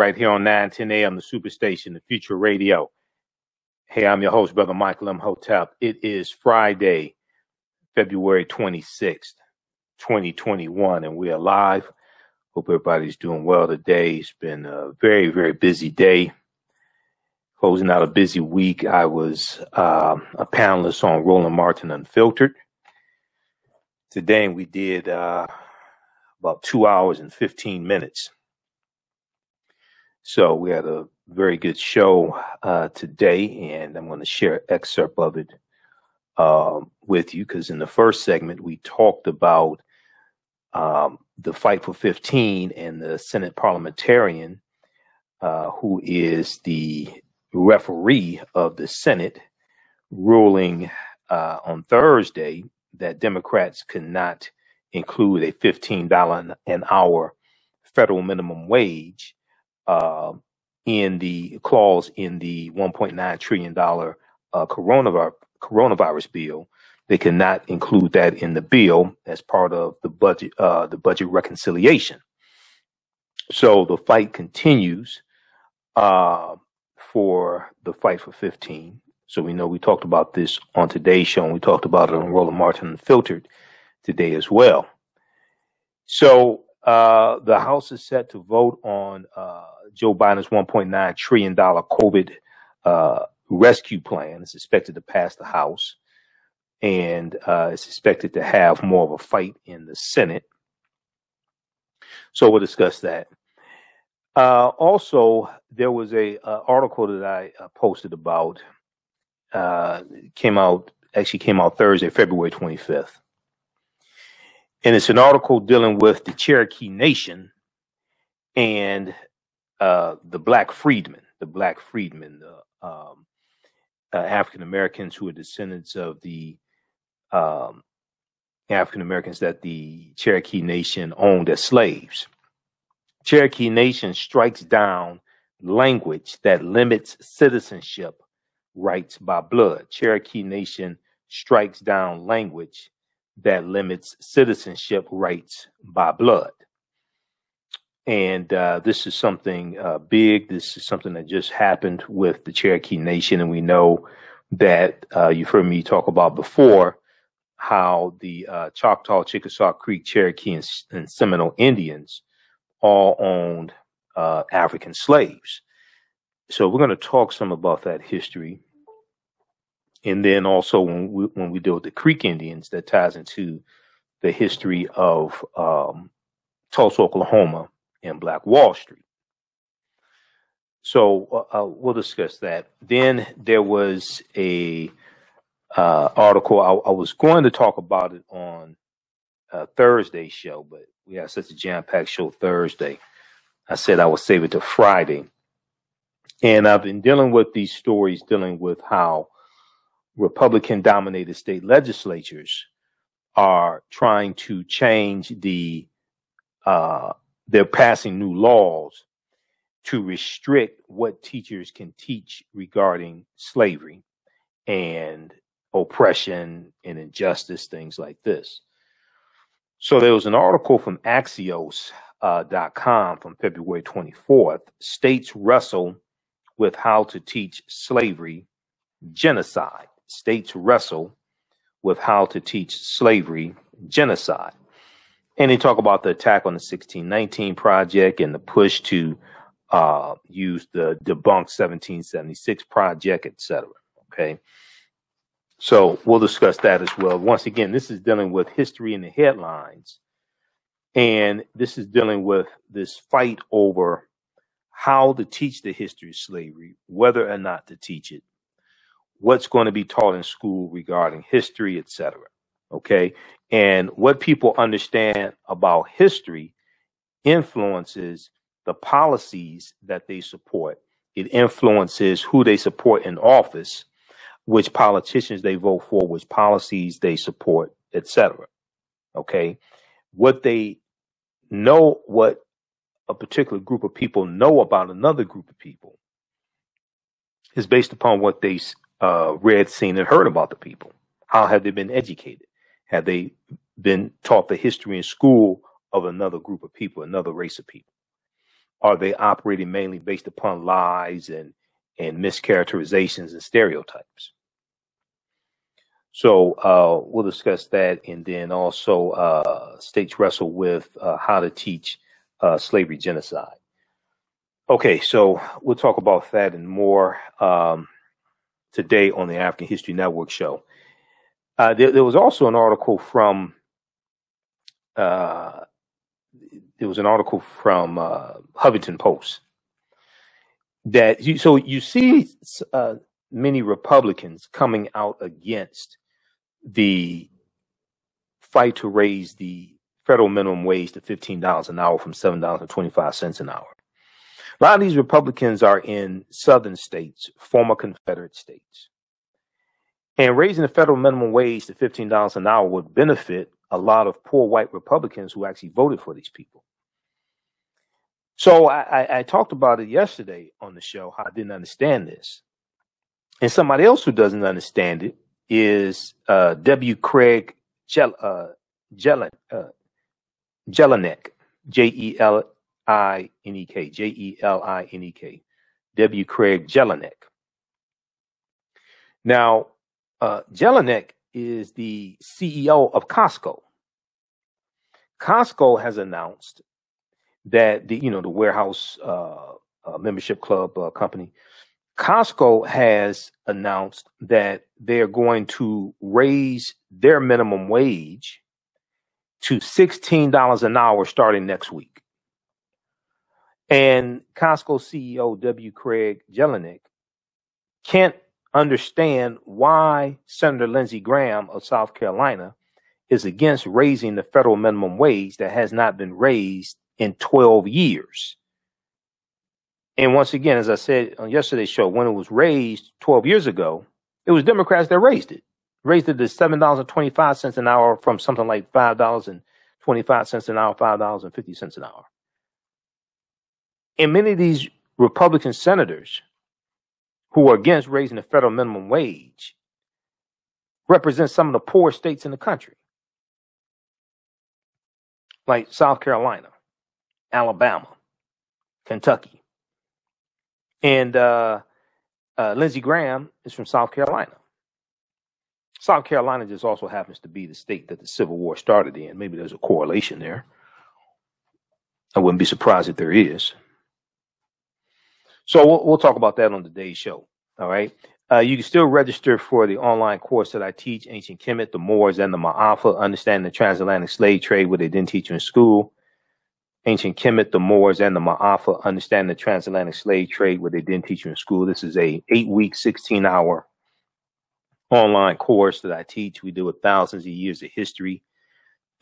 right here on 910 AM, the Superstation, the Future Radio. Hey, I'm your host, Brother Michael Imhotep. It is Friday, February 26th, 2021, and we are live. Hope everybody's doing well today. It's been a very, very busy day. Closing out a busy week. I was um, a panelist on Roland Martin Unfiltered. Today, we did uh, about two hours and 15 minutes. So we had a very good show uh, today, and I'm going to share an excerpt of it uh, with you because in the first segment we talked about um, the fight for 15 and the Senate parliamentarian uh, who is the referee of the Senate ruling uh, on Thursday that Democrats could not include a $15 an hour federal minimum wage uh, in the clause in the 1.9 trillion dollar uh, coronavirus coronavirus bill. They cannot include that in the bill as part of the budget uh, the budget reconciliation. So the fight continues uh, for the fight for 15. So we know we talked about this on today's show, and we talked about it on Roland Martin Filtered today as well. So uh, the House is set to vote on uh, Joe Biden's 1.9 trillion dollar COVID uh, rescue plan. It's expected to pass the House, and uh, it's expected to have more of a fight in the Senate. So we'll discuss that. Uh, also, there was a, a article that I uh, posted about. came out actually came out Thursday, February 25th and it's an article dealing with the Cherokee Nation and uh, the Black freedmen, the Black freedmen, the um, uh, African Americans who are descendants of the um, African Americans that the Cherokee Nation owned as slaves. Cherokee Nation strikes down language that limits citizenship rights by blood. Cherokee Nation strikes down language that limits citizenship rights by blood. And uh, this is something uh, big. This is something that just happened with the Cherokee Nation. And we know that uh, you've heard me talk about before how the uh, Choctaw, Chickasaw Creek, Cherokee, and, and Seminole Indians all owned uh, African slaves. So we're going to talk some about that history and then also when we, when we deal with the Creek Indians, that ties into the history of um, Tulsa, Oklahoma, and Black Wall Street. So uh, uh, we'll discuss that. Then there was a uh, article I, I, was going to talk about it on uh, Thursday's show, but we had such a jam-packed show Thursday. I said I would save it to Friday, and I've been dealing with these stories, dealing with how Republican dominated state legislatures are trying to change the uh, they're passing new laws to restrict what teachers can teach regarding slavery and oppression and injustice, things like this. So there was an article from Axios.com uh, from February 24th. States wrestle with how to teach slavery genocide states wrestle with how to teach slavery genocide. And they talk about the attack on the 1619 project and the push to uh, use the debunk 1776 project, etc. Okay. So we'll discuss that as well. Once again, this is dealing with history in the headlines. And this is dealing with this fight over how to teach the history of slavery, whether or not to teach it, what's going to be taught in school regarding history, etc. Okay. And what people understand about history influences the policies that they support. It influences who they support in office, which politicians they vote for, which policies they support, etc. Okay. What they know, what a particular group of people know about another group of people is based upon what they uh, read, seen, and heard about the people? How have they been educated? Have they been taught the history in school of another group of people, another race of people? are they operating mainly based upon lies and and mischaracterizations and stereotypes? So uh, we'll discuss that, and then also uh, states wrestle with uh, how to teach uh, slavery genocide. Okay, so we'll talk about that and more um, today on the African History Network show. Uh, there, there was also an article from uh, there was an article from uh, Huffington Post that you, so you see uh, many Republicans coming out against the fight to raise the federal minimum wage to fifteen dollars an hour from seven dollars and twenty five cents an hour. A lot of these Republicans are in southern states, former Confederate states. And raising the federal minimum wage to $15 an hour would benefit a lot of poor white Republicans who actually voted for these people. So I, I, talked about it yesterday on the show how I didn't understand this. And somebody else who doesn't understand it is uh, W. Craig Jel, uh, uh, Jelinek, J E L I N E K, J E L I N E K, W. Craig Jelinek. Now, uh, Jelinek is the CEO of Costco. Costco has announced that the you know the warehouse uh, uh, membership club uh, company, Costco has announced that they're going to raise their minimum wage to sixteen dollars an hour starting next week. And Costco CEO W. Craig Jelinek can't understand why Senator Lindsey Graham of South Carolina is against raising the federal minimum wage that has not been raised in 12 years. And once again, as I said on yesterday's show, when it was raised 12 years ago, it was Democrats that raised it, raised it to $7.25 an hour from something like $5.25 an hour, $5.50 an hour. And many of these Republican senators who are against raising the federal minimum wage represent some of the poorest states in the country, like South Carolina, Alabama, Kentucky. And uh, uh, Lindsey Graham is from South Carolina. South Carolina just also happens to be the state that the Civil War started in. Maybe there's a correlation there. I wouldn't be surprised if there is. So we'll, we'll talk about that on today's show. All right. Uh, you can still register for the online course that I teach, Ancient Kemet, the Moors, and the Ma'afa, understanding the transatlantic slave trade, what they didn't teach you in school. Ancient Kemet, the Moors, and the Ma'afa, understanding the transatlantic slave trade, what they didn't teach you in school. This is a eight-week, 16-hour online course that I teach. We deal with thousands of years of history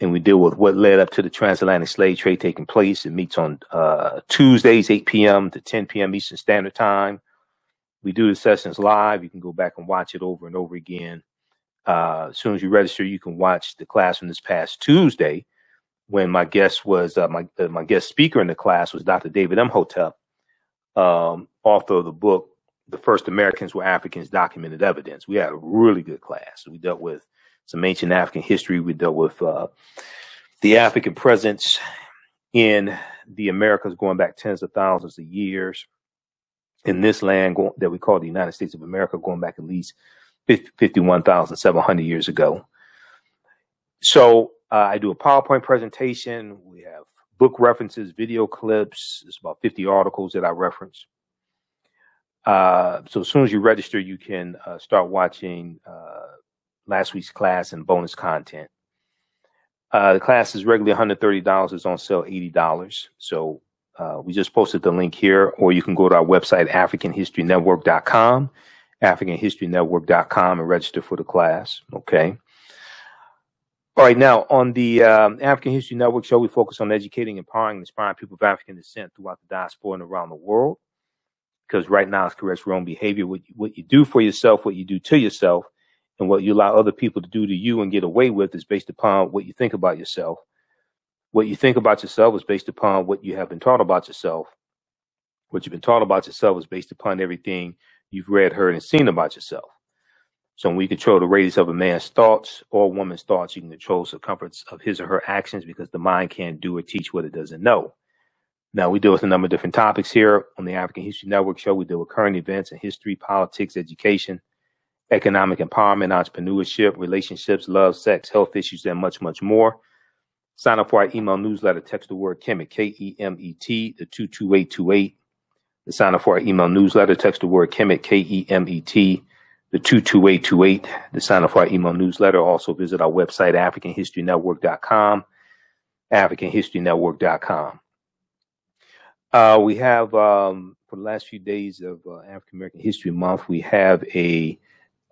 and we deal with what led up to the transatlantic slave trade taking place. It meets on uh, Tuesdays, 8 p.m. to 10 p.m. Eastern Standard Time. We do the sessions live. You can go back and watch it over and over again. Uh, as soon as you register, you can watch the class from this past Tuesday, when my guest was uh, my uh, my guest speaker in the class was Dr. David Imhotep, um, author of the book "The First Americans Were Africans: Documented Evidence." We had a really good class. We dealt with some ancient African history. We dealt with uh, the African presence in the Americas going back tens of thousands of years in this land that we call the United States of America, going back at least 51,700 years ago. So uh, I do a PowerPoint presentation. We have book references, video clips. It's about 50 articles that I reference. Uh, so as soon as you register, you can uh, start watching uh, last week's class and bonus content. Uh, the class is regularly $130. It's on sale $80. So uh, we just posted the link here, or you can go to our website, AfricanHistoryNetwork.com, AfricanHistoryNetwork.com, and register for the class. Okay. All right, now on the um, African History Network show, we focus on educating, empowering, and inspiring people of African descent throughout the diaspora and around the world. Because right now, it's correct your own behavior. What what you do for yourself, what you do to yourself, and what you allow other people to do to you and get away with is based upon what you think about yourself. What you think about yourself is based upon what you have been taught about yourself. What you've been taught about yourself is based upon everything you've read, heard, and seen about yourself. So when we control the radius of a man's thoughts or a woman's thoughts, you can control the circumference of his or her actions because the mind can't do or teach what it doesn't know. Now, we deal with a number of different topics here on the African History Network show. We deal with current events and history, politics, education, economic empowerment, entrepreneurship, relationships, love, sex, health issues, and much, much more. Sign up for our email newsletter. Text the word Kemet, K E M E T, the 22828. To sign up for our email newsletter, text the word Kemet, K E M E T, the 22828. To sign up for our email newsletter, also visit our website, AfricanHistoryNetwork.com, AfricanHistoryNetwork.com. Uh, we have, um, for the last few days of uh, African American History Month, we have a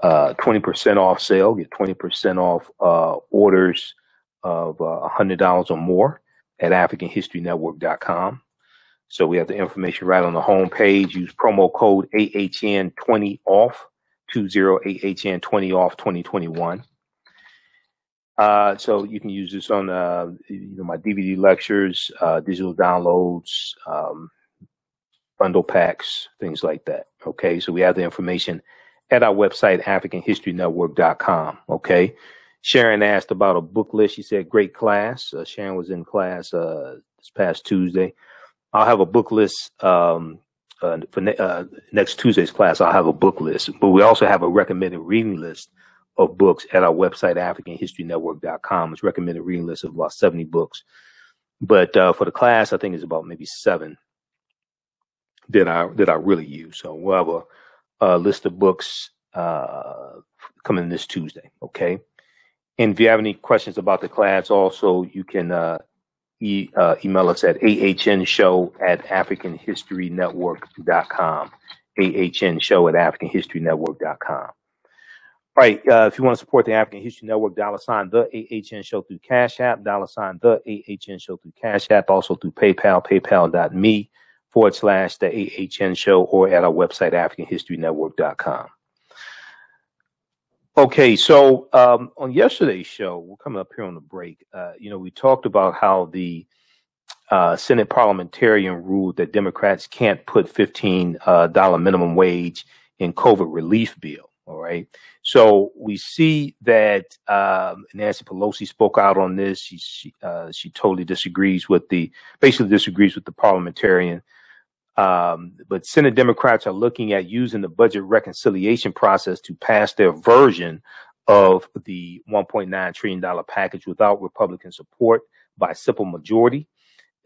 uh, 20% off sale. Get 20% off uh, orders of uh, $100 or more at AfricanHistoryNetwork.com. So we have the information right on the home page. Use promo code AHN20 off, 20AHN20 off 2021. Uh, so you can use this on uh, you know my DVD lectures, uh, digital downloads, um, bundle packs, things like that. Okay, so we have the information at our website, AfricanHistoryNetwork.com. Okay, Sharon asked about a book list. She said, "Great class." Uh, Sharon was in class uh, this past Tuesday. I'll have a book list um, uh, for ne- uh, next Tuesday's class. I'll have a book list, but we also have a recommended reading list of books at our website, AfricanHistoryNetwork.com. It's recommended reading list of about 70 books. But uh, for the class, I think it's about maybe seven that I that I really use. So we'll have a, a list of books uh, coming this Tuesday. Okay. And if you have any questions about the class, also you can uh, e- uh, email us at ahnshow at africanhistorynetwork.com. ahnshow at africanhistorynetwork.com. All right. Uh, if you want to support the African History Network, dollar sign the AHN show through Cash App, dollar sign the AHN show through Cash App, also through PayPal, paypal.me forward slash the AHN show, or at our website, AfricanHistoryNetwork.com. Okay, so um, on yesterday's show, we're coming up here on the break. Uh, you know, we talked about how the uh, Senate parliamentarian ruled that Democrats can't put $15 uh, minimum wage in COVID relief bill. All right. So we see that um, Nancy Pelosi spoke out on this. She she, uh, she totally disagrees with the basically disagrees with the parliamentarian. Um, but Senate Democrats are looking at using the budget reconciliation process to pass their version of the 1.9 trillion dollar package without Republican support by simple majority.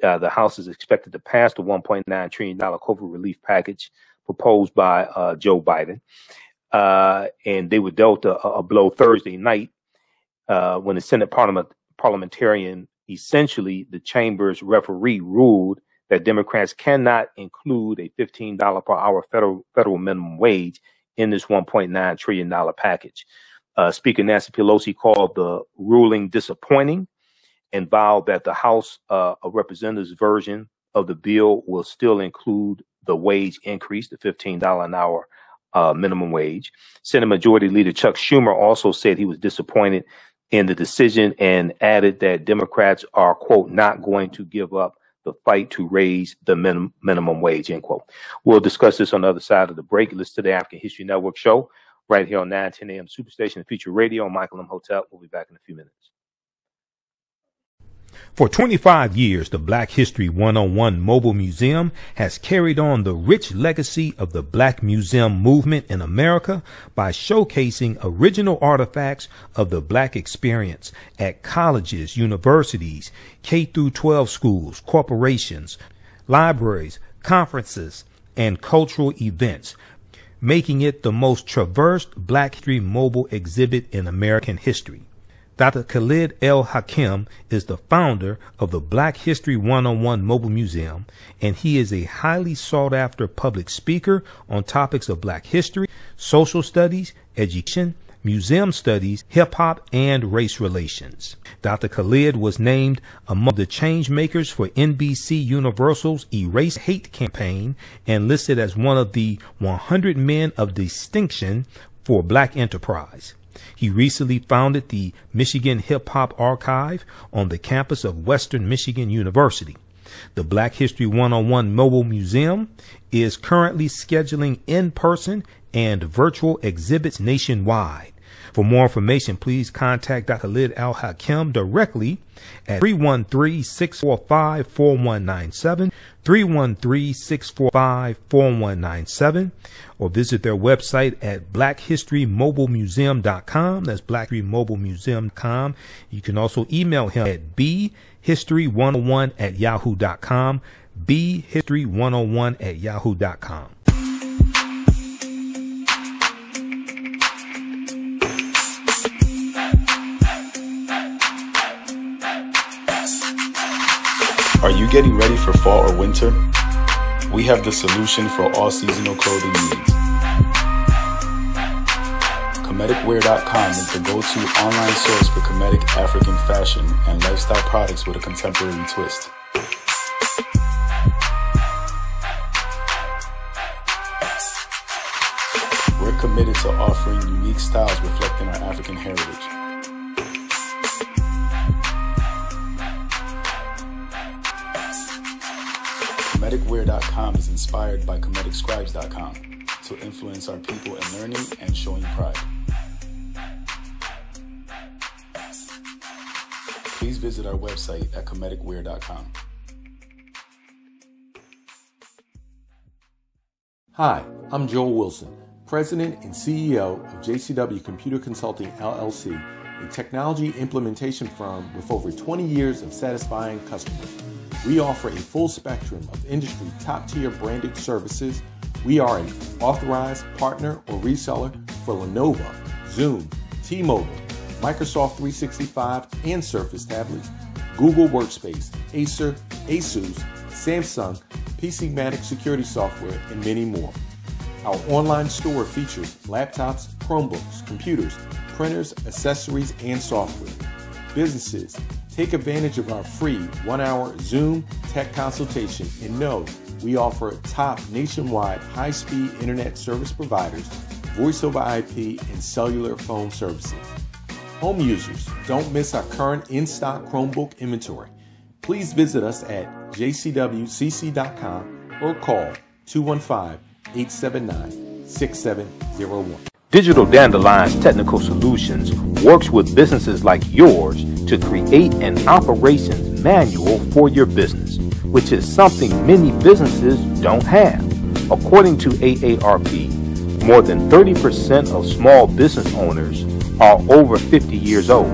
Uh, the House is expected to pass the 1.9 trillion dollar COVID relief package proposed by uh, Joe Biden uh, and they were dealt a, a blow Thursday night uh, when the Senate parliament, parliamentarian, essentially the chamber's referee, ruled that Democrats cannot include a $15 per hour federal federal minimum wage in this 1.9 trillion dollar package. Uh, Speaker Nancy Pelosi called the ruling disappointing and vowed that the House uh, of Representatives version of the bill will still include the wage increase, the $15 an hour uh, minimum wage. Senate Majority Leader Chuck Schumer also said he was disappointed in the decision and added that Democrats are, quote, not going to give up the fight to raise the minim- minimum wage, end quote. We'll discuss this on the other side of the break. Listen to the African History Network show right here on 910 AM Superstation and Future Radio on Michael Imhotep. We'll be back in a few minutes. For 25 years, the Black History 101 Mobile Museum has carried on the rich legacy of the Black Museum movement in America by showcasing original artifacts of the Black experience at colleges, universities, K 12 schools, corporations, libraries, conferences, and cultural events, making it the most traversed Black History mobile exhibit in American history. Dr. Khalid El Hakim is the founder of the Black History 101 Mobile Museum, and he is a highly sought after public speaker on topics of black history, social studies, education, museum studies, hip hop, and race relations. Dr. Khalid was named among the change makers for NBC Universal's Erase Hate campaign and listed as one of the 100 men of distinction for black enterprise. He recently founded the Michigan Hip Hop Archive on the campus of Western Michigan University. The Black History 101 Mobile Museum is currently scheduling in person and virtual exhibits nationwide. For more information, please contact Dr. Khalid El Hakim directly at 313-645-4197, 313-645-4197, or visit their website at blackhistorymobilemuseum.com. That's blackhistorymobilemuseum.com. You can also email him at bhistory101 at yahoo.com, bhistory101 at yahoo.com. Are you getting ready for fall or winter? We have the solution for all seasonal clothing needs. Kemeticwear.com is the go-to online source for Kemetic African fashion and lifestyle products with a contemporary twist. We're committed to offering unique styles reflecting our African heritage. Kemeticwear.com is inspired by KemeticScribes.com to influence our people in learning and showing pride. Please visit our website at Kemeticwear.com. Hi, I'm Joel Wilson, President and CEO of JCW Computer Consulting LLC, a technology implementation firm with over 20 years of satisfying customers. We offer a full spectrum of industry top tier branded services. We are an authorized partner or reseller for Lenovo, Zoom, T Mobile, Microsoft 365 and Surface tablets, Google Workspace, Acer, Asus, Samsung, PCmatic security software, and many more. Our online store features laptops, Chromebooks, computers, printers, accessories, and software. Businesses, take advantage of our free one hour Zoom tech consultation and know we offer top nationwide high speed internet service providers, voice over IP, and cellular phone services. Home users, don't miss our current in stock Chromebook inventory. Please visit us at jcwcc.com or call 215 879 6701. Digital Dandelion's Technical Solutions works with businesses like yours to create an operations manual for your business, which is something many businesses don't have. According to AARP, more than 30% of small business owners are over 50 years old.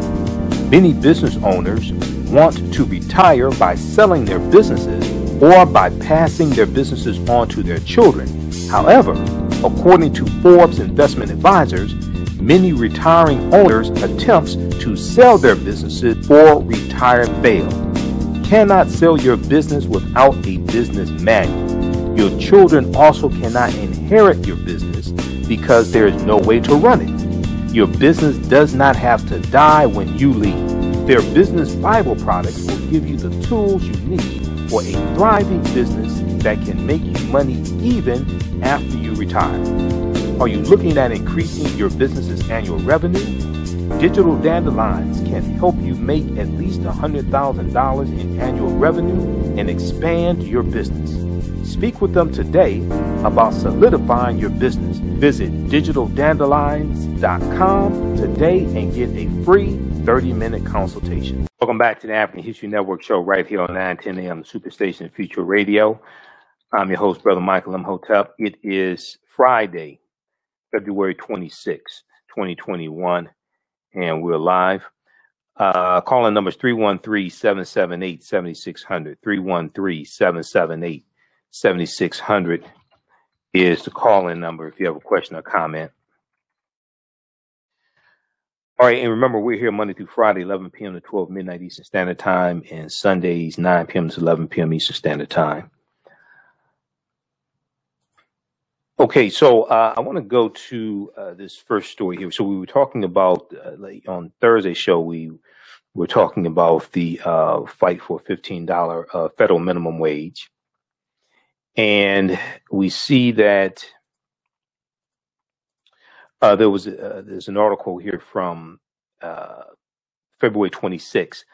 Many business owners want to retire by selling their businesses or by passing their businesses on to their children. However, according to Forbes Investment Advisors, many retiring owners' attempts to sell their businesses or retire fail. Cannot sell your business without a business manual. Your children also cannot inherit your business because there is no way to run it. Your business does not have to die when you leave. Their business Bible products will give you the tools you need for a thriving business that can make you money even after you retire. Are you looking at increasing your business's annual revenue? Digital Dandelions can help you make at least $100,000 in annual revenue and expand your business. Speak with them today about solidifying your business. Visit digitaldandelions.com today and get a free 30 minute consultation. Welcome back to the African History Network show right here on 910 AM Superstation Future Radio. I'm your host, Brother Michael Imhotep. It is Friday, February 26, 2021, and we're live. Uh, calling numbers 313 778 7600. 313 778 7600 is the call in number if you have a question or comment. All right, and remember, we're here Monday through Friday, 11 p.m. to 12 midnight Eastern Standard Time, and Sundays, 9 p.m. to 11 p.m. Eastern Standard Time. Okay, so uh, I want to go to uh, this first story here. So we were talking about uh, like on Thursday show. We were talking about the uh, fight for fifteen dollar uh, federal minimum wage, and we see that uh, there was there's an article here from February 26th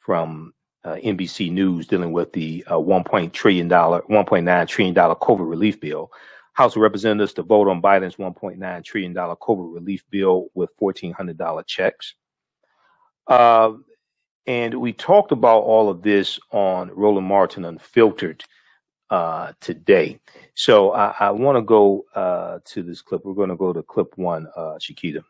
from NBC News dealing with the uh, one point trillion dollar one point nine trillion dollar COVID relief bill. House of Representatives to vote on Biden's $1.9 trillion COVID relief bill with $1,400 checks. Uh, and we talked about all of this on Roland Martin Unfiltered uh, today. So I, I want to go uh, to this clip. We're going to go to clip one, uh, Shakita.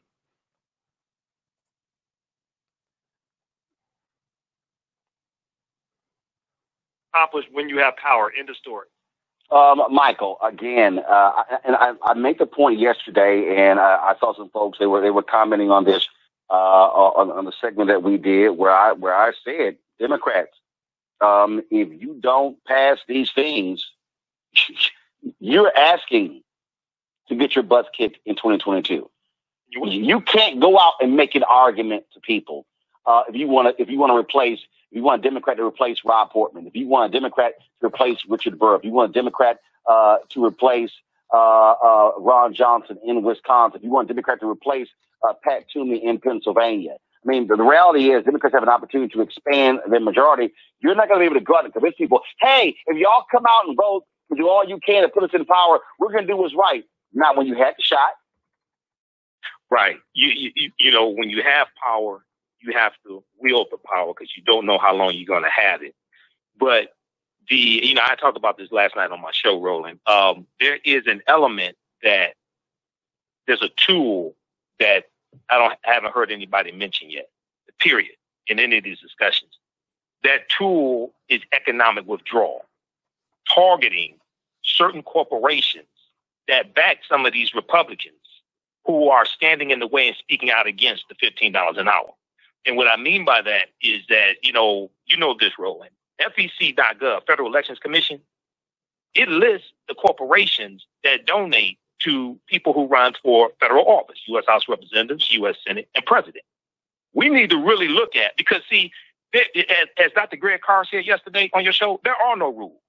Accomplished when you have power. End of story. Um, Michael, again, uh, and I, I made the point yesterday, and I, I saw some folks they were they were commenting on this uh, on, on the segment that we did where I where I said Democrats, um, if you don't pass these things, you're asking to get your butts kicked in 2022. You can't go out and make an argument to people uh, if you want to if you want to replace if you want a Democrat to replace Rob Portman, if you want a Democrat to replace Richard Burr, if you want a Democrat uh, to replace uh, uh, Ron Johnson in Wisconsin, if you want a Democrat to replace uh, Pat Toomey in Pennsylvania. I mean, the, the reality is Democrats have an opportunity to expand their majority. You're not going to be able to go out and convince people, hey, if y'all come out and vote, and do all you can to put us in power, we're going to do what's right. Not when you had the shot. Right. You, you, you know, when you have power, you have to wield the power because you don't know how long you're going to have it. But the, you know, I talked about this last night on my show, Roland. Um, there is an element that there's a tool that I don't I haven't heard anybody mention yet. Period. In any of these discussions, that tool is economic withdrawal, targeting certain corporations that back some of these Republicans who are standing in the way and speaking out against the fifteen dollars an hour. And what I mean by that is that you know you know this, Roland. FEC.gov, Federal Elections Commission, it lists the corporations that donate to people who run for federal office, U.S. House Representatives, U.S. Senate, and President. We need to really look at because see, as, as Dr. Greg Carr said yesterday on your show, there are no rules.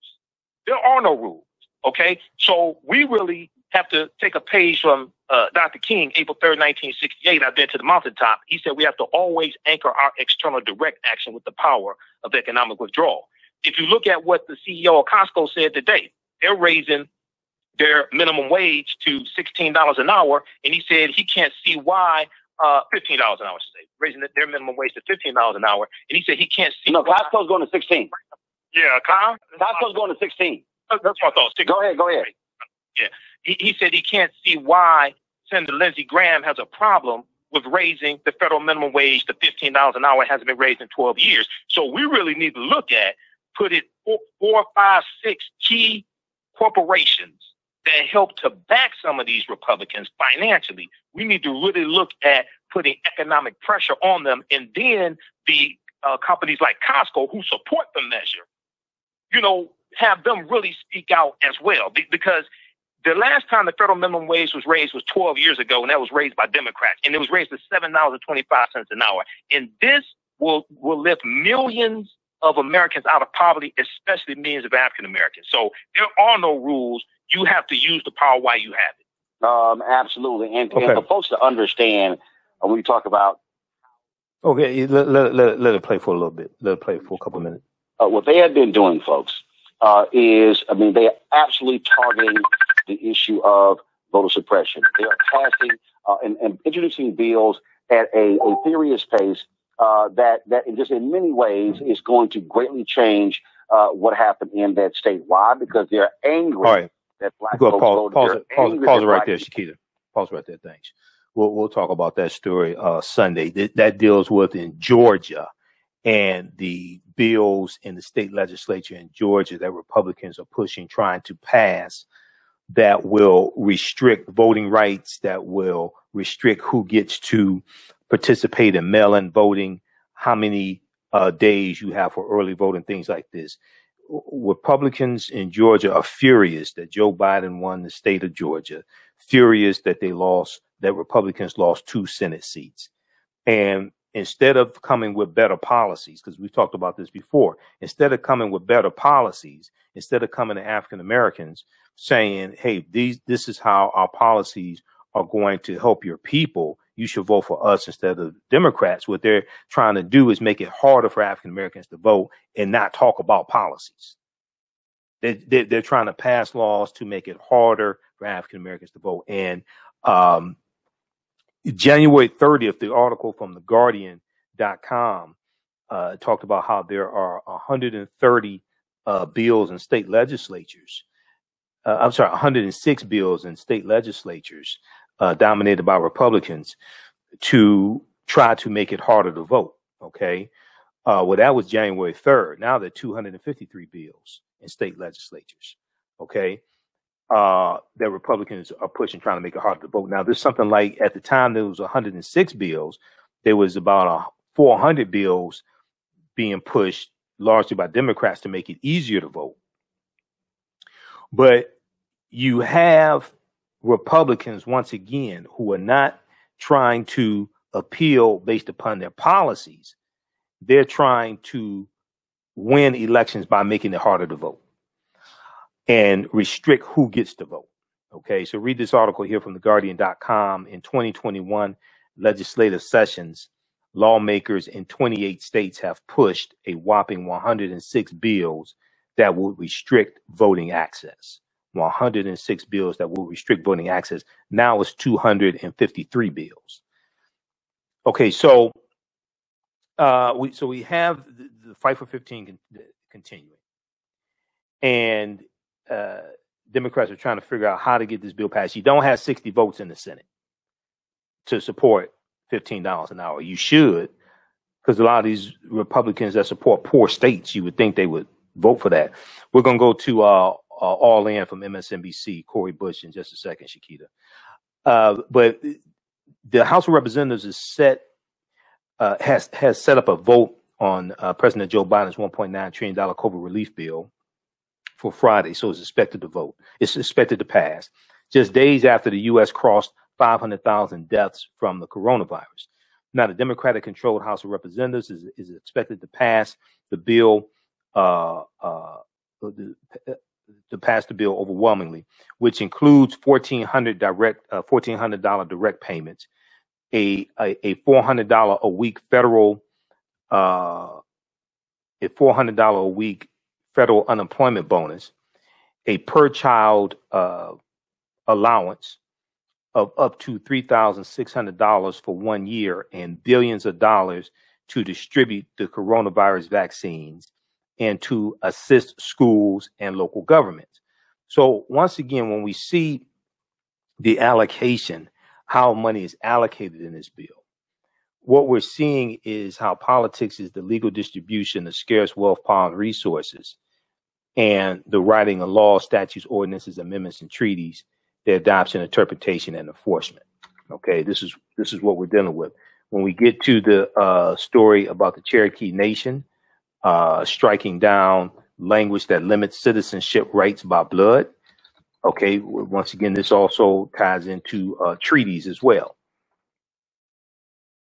There are no rules. Okay, so we really have to take a page from uh, Dr. King, April 3rd, 1968. I've been to the mountaintop. He said we have to always anchor our external direct action with the power of economic withdrawal. If you look at what the CEO of Costco said today, they're raising their minimum wage to $16 an hour. And he said he can't see why, uh, $15 an hour, say, raising their minimum wage to $15 an hour. And he said he can't see. No, Costco's going to 16. Yeah, Kyle? Costco's going to 16. That's what I thought. Go ahead, go ahead. Yeah. He, he said he can't see why Senator Lindsey Graham has a problem with raising the federal minimum wage to $15 an hour. It hasn't been raised in 12 years. So we really need to look at, put it four, four five, six key corporations that help to back some of these Republicans financially. We need to really look at putting economic pressure on them. And then the uh, companies like Costco who support the measure, you know, have them really speak out as well. Be- because the last time the federal minimum wage was raised was 12 years ago, and that was raised by Democrats, and it was raised to $7.25 an hour. And this will, will lift millions of Americans out of poverty, especially millions of African Americans. So there are no rules you have to use the power while you have it. Um, absolutely. And, Okay. and for folks to understand, uh, when we talk about Okay, let, let, let, let it play for a little bit. Let it play for a couple of minutes. uh, what they have been doing, folks, uh, is, I mean, they are absolutely targeting the issue of voter suppression. They are passing uh, and, and introducing bills at a, a furious pace uh, that, that in just in many ways is going to greatly change uh, what happened in that state. Why? Because they're angry right. that black Go folks pause, voted. pause pause, pause it right there, Shakita. Pause right there. Thanks. We'll we'll talk about that story uh, Sunday. Th- that deals with in Georgia and the bills in the state legislature in Georgia that Republicans are pushing, trying to pass that will restrict voting rights, that will restrict who gets to participate in mail-in voting, how many uh, days you have for early voting, things like this. Republicans in Georgia are furious that Joe Biden won the state of Georgia, furious that they lost, that Republicans lost two Senate seats. And instead of coming with better policies, because we've talked about this before, instead of coming with better policies, instead of coming to African Americans saying, hey, these, this is how our policies are going to help your people, you should vote for us instead of Democrats. What they're trying to do is make it harder for African Americans to vote and not talk about policies. They, they, they're trying to pass laws to make it harder for African Americans to vote. And um, January 30th, the article from the Guardian.com uh, talked about how there are 130 uh, bills in state legislatures. Uh, I'm sorry, 106 bills in state legislatures uh, dominated by Republicans to try to make it harder to vote. Okay. Uh, well, that was January 3rd. Now there are 253 bills in state legislatures. Okay. Uh, that Republicans are pushing, trying to make it harder to vote. Now, there's something like at the time there was 106 bills. There was about 400 bills being pushed largely by Democrats to make it easier to vote. But you have Republicans once again who are not trying to appeal based upon their policies. They're trying to win elections by making it harder to vote and restrict who gets to vote. Okay, so read this article here from theguardian.com. In 2021 legislative sessions, lawmakers in 28 states have pushed a whopping 106 bills that will restrict voting access. 106 bills that will restrict voting access. Now it's 253 bills. Okay, so uh, we so we have the, the fight for 15 con- continuing, and uh, Democrats are trying to figure out how to get this bill passed. You don't have 60 votes in the Senate to support $15 an hour. You should, because a lot of these Republicans that support poor states, you would think they would vote for that. We're going to go to uh, All In from MSNBC, Cori Bush, in just a second, Shakita. Uh, but the House of Representatives is set uh, has has set up a vote on uh, President Joe Biden's 1.9 trillion dollar COVID relief bill for Friday, so it's expected to vote. It's expected to pass just days after the U.S. crossed 500,000 deaths from the coronavirus. Now, the Democratic controlled House of Representatives is, is expected to pass the bill, uh, uh, to pass the bill overwhelmingly, which includes 1,400 direct, uh, $1,400 direct payments, a, a, a $400 a week federal, uh, a $400 a week federal unemployment bonus, a per child uh, allowance of up to $3,600 for one year, and billions of dollars to distribute the coronavirus vaccines and to assist schools and local governments. So, once again, when we see the allocation, how money is allocated in this bill, what we're seeing is how politics is the legal distribution of scarce wealth, power, and resources and the writing of laws, statutes, ordinances, amendments, and treaties, their adoption, interpretation, and enforcement. Okay, this is this is what we're dealing with. When we get to the uh, story about the Cherokee Nation uh, striking down language that limits citizenship rights by blood, okay, once again, this also ties into uh, treaties as well.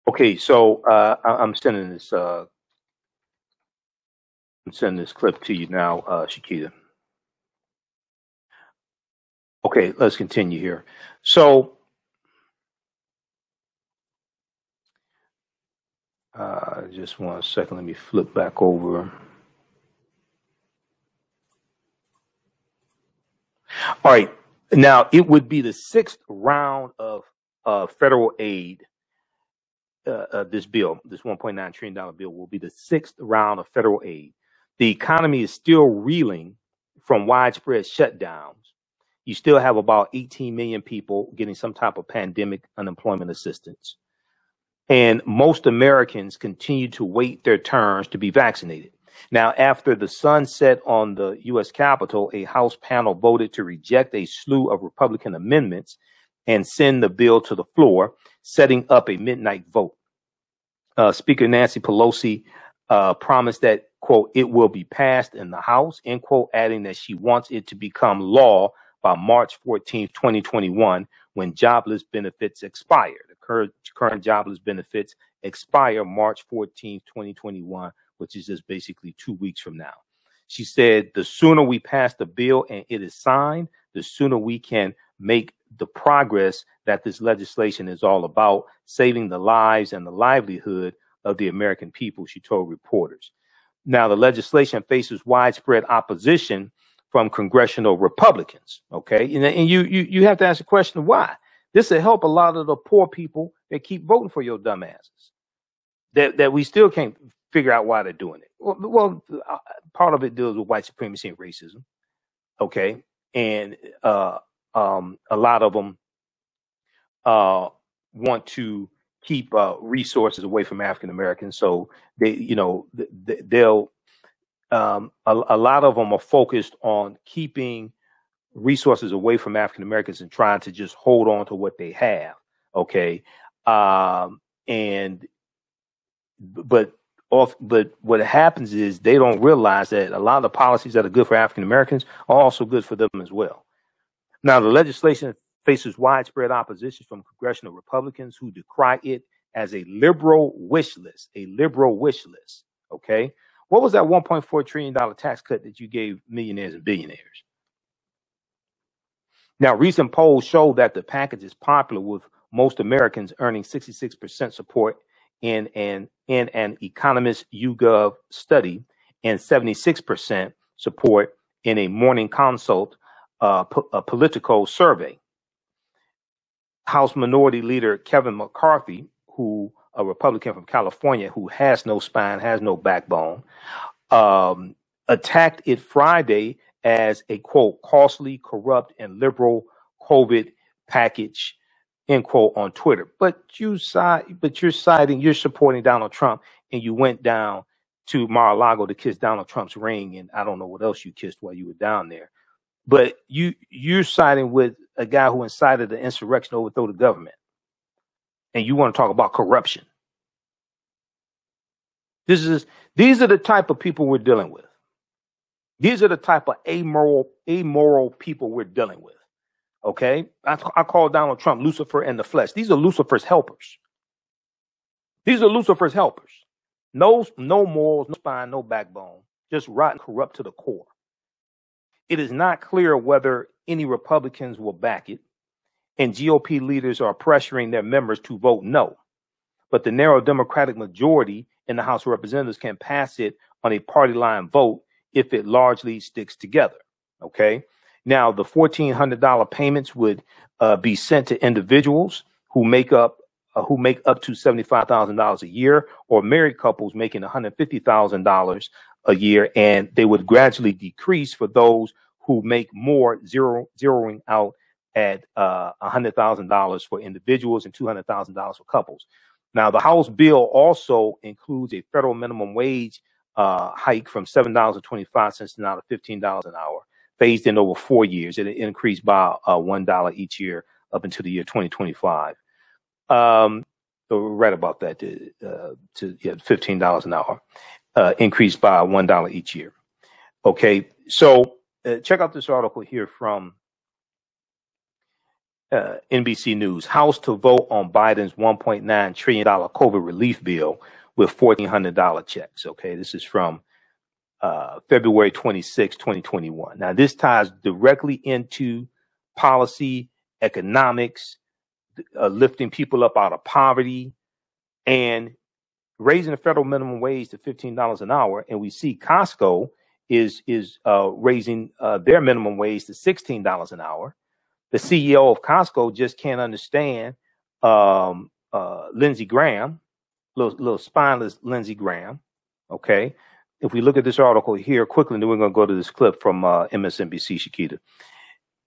Okay, so uh, I- I'm sending this. Uh, I'm sending this clip to you now, uh, Shakita. Okay, let's continue here. So, just one second. Let me flip back over. All right. Now, it would be the sixth round of uh, federal aid. Uh, uh, this bill, this $1.9 trillion bill, will be the sixth round of federal aid. The economy is still reeling from widespread shutdowns. You still have about 18 million people getting some type of pandemic unemployment assistance. And most Americans continue to wait their turns to be vaccinated. Now, after the sun set on the U.S. Capitol, a House panel voted to reject a slew of Republican amendments and send the bill to the floor, setting up a midnight vote. Uh, Speaker Nancy Pelosi uh, promised that, quote, it will be passed in the House, end quote, adding that she wants it to become law by March 14, 2021, when jobless benefits expire. Current, current jobless benefits expire March 14, 2021, which is just basically two weeks from now. She said, the sooner we pass the bill and it is signed, the sooner we can make the progress that this legislation is all about, saving the lives and the livelihood of the American people, she told reporters. Now, the legislation faces widespread opposition from congressional Republicans. Okay, and, and you you you have to ask the question why. This will help a lot of the poor people that keep voting for your dumbasses. That that we still can't figure out why they're doing it. Well, well uh, part of it deals with white supremacy and racism. Okay, and uh, um, a lot of them uh, want to keep uh, resources away from African Americans. So they, you know, th- they'll um, a, a, lot of them are focused on keeping resources away from African Americans and trying to just hold on to what they have. Okay, um, and but off, but what happens is they don't realize that a lot of the policies that are good for African Americans are also good for them as well. Now, the legislation faces widespread opposition from congressional Republicans who decry it as a liberal wish list, a liberal wish list. Okay. What was that $1.4 trillion tax cut that you gave millionaires and billionaires? Now, recent polls show that the package is popular with most Americans earning 66% support in an, in an Economist YouGov study and 76% support in a Morning Consult uh, po- a Politico survey. House Minority Leader Kevin McCarthy, who a Republican from California who has no spine, has no backbone, um, attacked it Friday as a quote costly, corrupt, and liberal COVID package end quote on Twitter. But you side, but you're siding, you're supporting Donald Trump, and you went down to Mar-a-Lago to kiss Donald Trump's ring, and I don't know what else you kissed while you were down there. But you you're siding with a guy who incited the insurrection to overthrow the government, and you want to talk about corruption. This is these are the type of people we're dealing with. These are the type of amoral amoral people we're dealing with. Okay, I, I call Donald Trump Lucifer and the flesh. These are Lucifer's helpers. These are Lucifer's helpers. No, no morals, no spine, no backbone. Just rotten, corrupt to the core. It is not clear whether any Republicans will back it, and GOP leaders are pressuring their members to vote no. But the narrow Democratic majority in the House of Representatives can pass it on a party line vote if it largely sticks together. Okay. Now, the $1,400 payments would uh, be sent to individuals who make up uh, who make up to $75,000 a year or married couples making $150,000 a year, and they would gradually decrease for those who make more, zero, zeroing out at uh, $100,000 for individuals and $200,000 for couples. Now, the House bill also includes a federal minimum wage uh, hike from $7.25 now to $15 an hour, phased in over four years. It increased by uh, $1 each year up until the year 2025. Um, so right about that to, uh, to yeah, $15 an hour uh, increased by one dollar each year. Okay, so uh, check out this article here from uh, NBC News. House to vote on Biden's 1.9 trillion dollar COVID relief bill with $1,400 checks. Okay, this is from uh, February 26, 2021. Now, this ties directly into policy, economics, uh, lifting people up out of poverty, and raising the federal minimum wage to fifteen dollars an hour, and we see Costco is is uh, raising uh, their minimum wage to sixteen dollars an hour. The CEO of Costco just can't understand um, uh, Lindsey Graham, little, little spineless Lindsey Graham. Okay, if we look at this article here quickly, then we're going to go to this clip from uh, MSNBC, Shakita.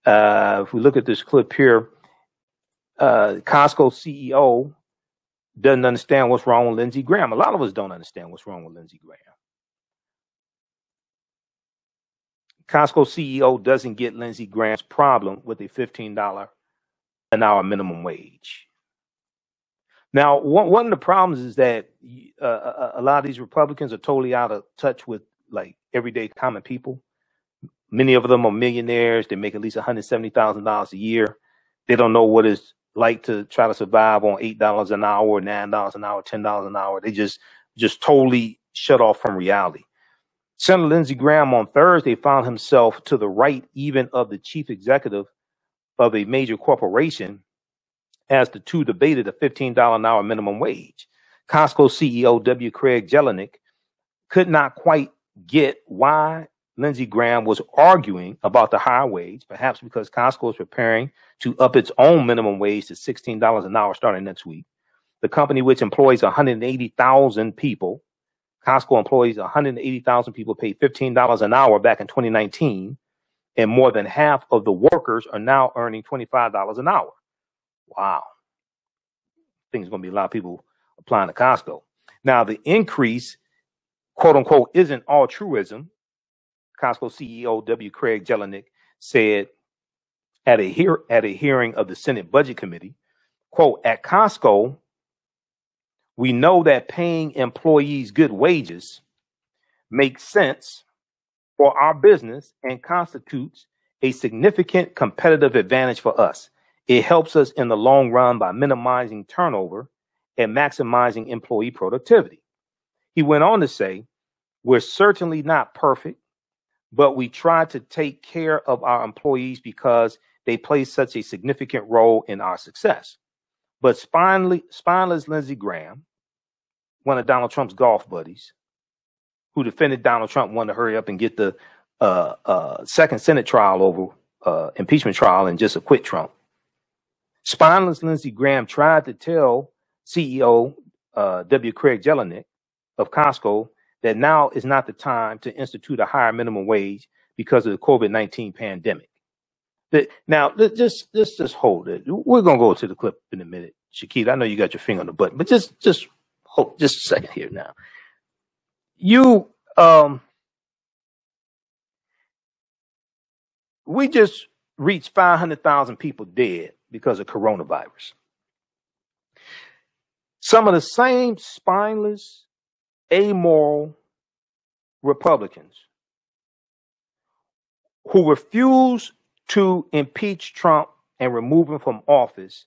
Uh, if we look at this clip here, uh, Costco CEO doesn't understand what's wrong with Lindsey Graham. A lot of us don't understand what's wrong with Lindsey Graham. Costco CEO doesn't get Lindsey Graham's problem with a $15 an hour minimum wage. Now, one, one of the problems is that uh, a, a lot of these Republicans are totally out of touch with like everyday common people. Many of them are millionaires. They make at least $170,000 a year. They don't know what it's like to try to survive on eight dollars an hour, nine dollars an hour, ten dollars an hour. They just just totally shut off from reality. Senator Lindsey Graham on Thursday found himself to the right even of the chief executive of a major corporation as the two debated a $15 an hour minimum wage. Costco CEO W. Craig Jelinek could not quite get why Lindsey Graham was arguing about the higher wage, perhaps because Costco is preparing to up its own minimum wage to $16 an hour starting next week. The company, which employs 180,000 people, Costco employs 180,000 people, paid $15 an hour back in 2019, and more than half of the workers are now earning $25 an hour. Wow. I think there's going to be a lot of people applying to Costco. Now, the increase, quote unquote, isn't altruism. Costco CEO W. Craig Jelinek said at a hear at a hearing of the Senate Budget Committee, quote, at Costco, we know that paying employees good wages makes sense for our business and constitutes a significant competitive advantage for us. It helps us in the long run by minimizing turnover and maximizing employee productivity. He went on to say, We're certainly not perfect, but we try to take care of our employees because they play such a significant role in our success. But spineless, spineless Lindsey Graham, one of Donald Trump's golf buddies, who defended Donald Trump, wanted to hurry up and get the uh, uh, second Senate trial over, uh, impeachment trial, and just acquit Trump. Spineless Lindsey Graham tried to tell CEO uh, W. Craig Jelinek of Costco that now is not the time to institute a higher minimum wage because of the COVID 19 pandemic. The, now, let- just, just, just hold it. We're going to go to the clip in a minute. Shakita, I know you got your finger on the button, but just, just hold just a second here now. You, um, we just reached 500,000 people dead because of coronavirus. Some of the same spineless, amoral Republicans who refused to impeach Trump and remove him from office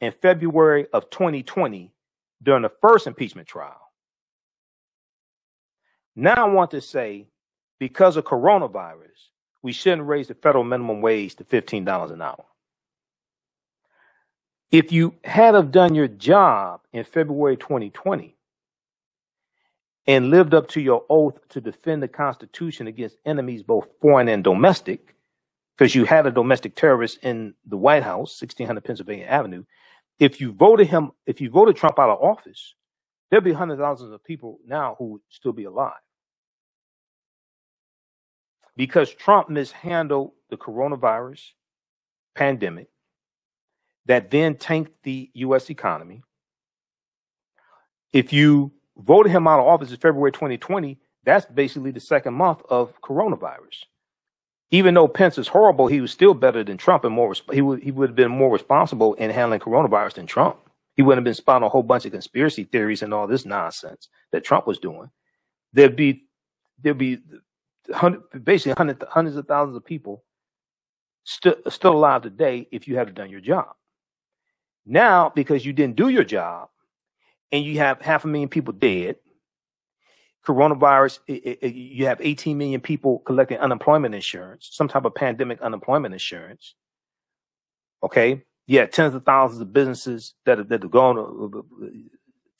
in February of 2020 during the first impeachment trial. Now I want to say, because of coronavirus, we shouldn't raise the federal minimum wage to $15 an hour. If you had have done your job in February 2020 and lived up to your oath to defend the Constitution against enemies both foreign and domestic, because you had a domestic terrorist in the White House, 1600 Pennsylvania Avenue, if you voted him, if you voted Trump out of office, there'd be hundreds of thousands of people now who would still be alive because Trump mishandled the coronavirus pandemic that then tanked the U.S. economy. If you voted him out of office in February 2020, that's basically the second month of coronavirus. Even though Pence is horrible, he was still better than Trump and more. He would he would have been more responsible in handling coronavirus than Trump. He wouldn't have been spouting a whole bunch of conspiracy theories and all this nonsense that Trump was doing. There'd be there'd be hundred, basically hundred, hundreds of thousands of people still still alive today if you had done your job. Now, because you didn't do your job and you have half a million people dead, coronavirus, i- i- i- you have 18 million people collecting unemployment insurance, some type of pandemic unemployment insurance. Okay. Yeah, tens of thousands of businesses that are, that are going, uh, uh,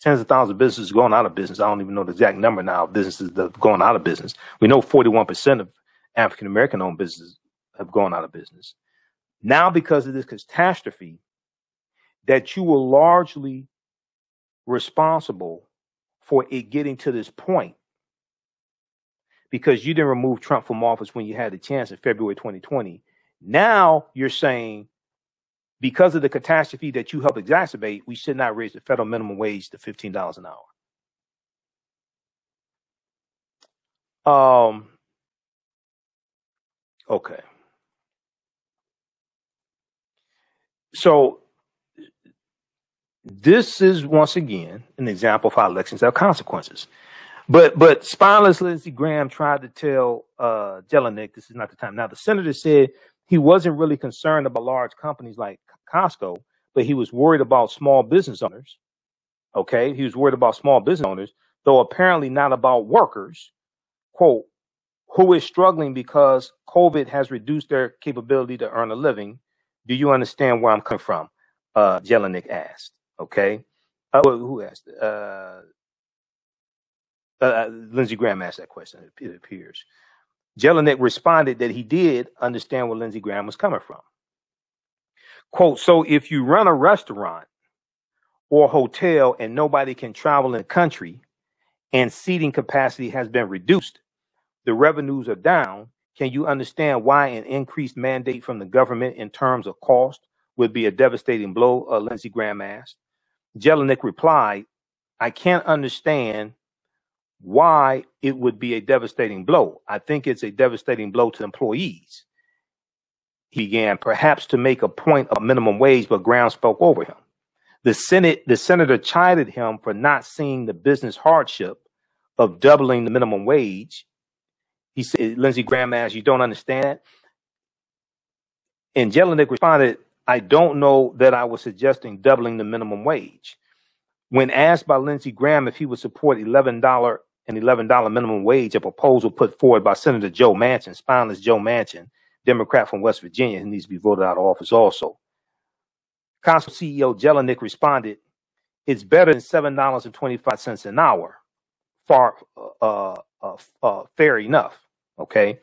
tens of thousands of businesses going out of business. I don't even know the exact number now of businesses that have gone out of business. We know 41% of African American owned businesses have gone out of business. Now, because of this catastrophe, that you were largely responsible for it getting to this point because you didn't remove Trump from office when you had the chance in February 2020. Now you're saying because of the catastrophe that you helped exacerbate, we should not raise the federal minimum wage to $15 an hour. Um, okay. So this is once again an example of how elections have consequences. But but spineless Lindsey Graham tried to tell uh, Jelinek this is not the time. Now the senator said he wasn't really concerned about large companies like Costco, but he was worried about small business owners. Okay, he was worried about small business owners, though apparently not about workers. Quote, who is struggling because COVID has reduced their capability to earn a living. Do you understand where I'm coming from? Uh, Jelinek asked. Okay, uh, who asked? Uh, uh, Lindsey Graham asked that question. It appears. Jelinek responded that he did understand where Lindsey Graham was coming from. Quote, so if you run a restaurant or hotel and nobody can travel in the country and seating capacity has been reduced, the revenues are down, can you understand why an increased mandate from the government in terms of cost would be a devastating blow? Uh, Lindsey Graham asked. Jelinek replied, I can't understand why it would be a devastating blow. I think it's a devastating blow to employees. He began perhaps to make a point of minimum wage, but Graham spoke over him. The Senate, the senator chided him for not seeing the business hardship of doubling the minimum wage. He said, Lindsey Graham asked, you don't understand? And Jelinek responded, I don't know that I was suggesting doubling the minimum wage. When asked by Lindsey Graham if he would support $11 an $11 minimum wage, a proposal put forward by Senator Joe Manchin, spineless Joe Manchin, Democrat from West Virginia, who needs to be voted out of office also. Council CEO Jelinek responded, it's better than $7.25 an hour. Far, uh, uh, uh, fair enough. Okay.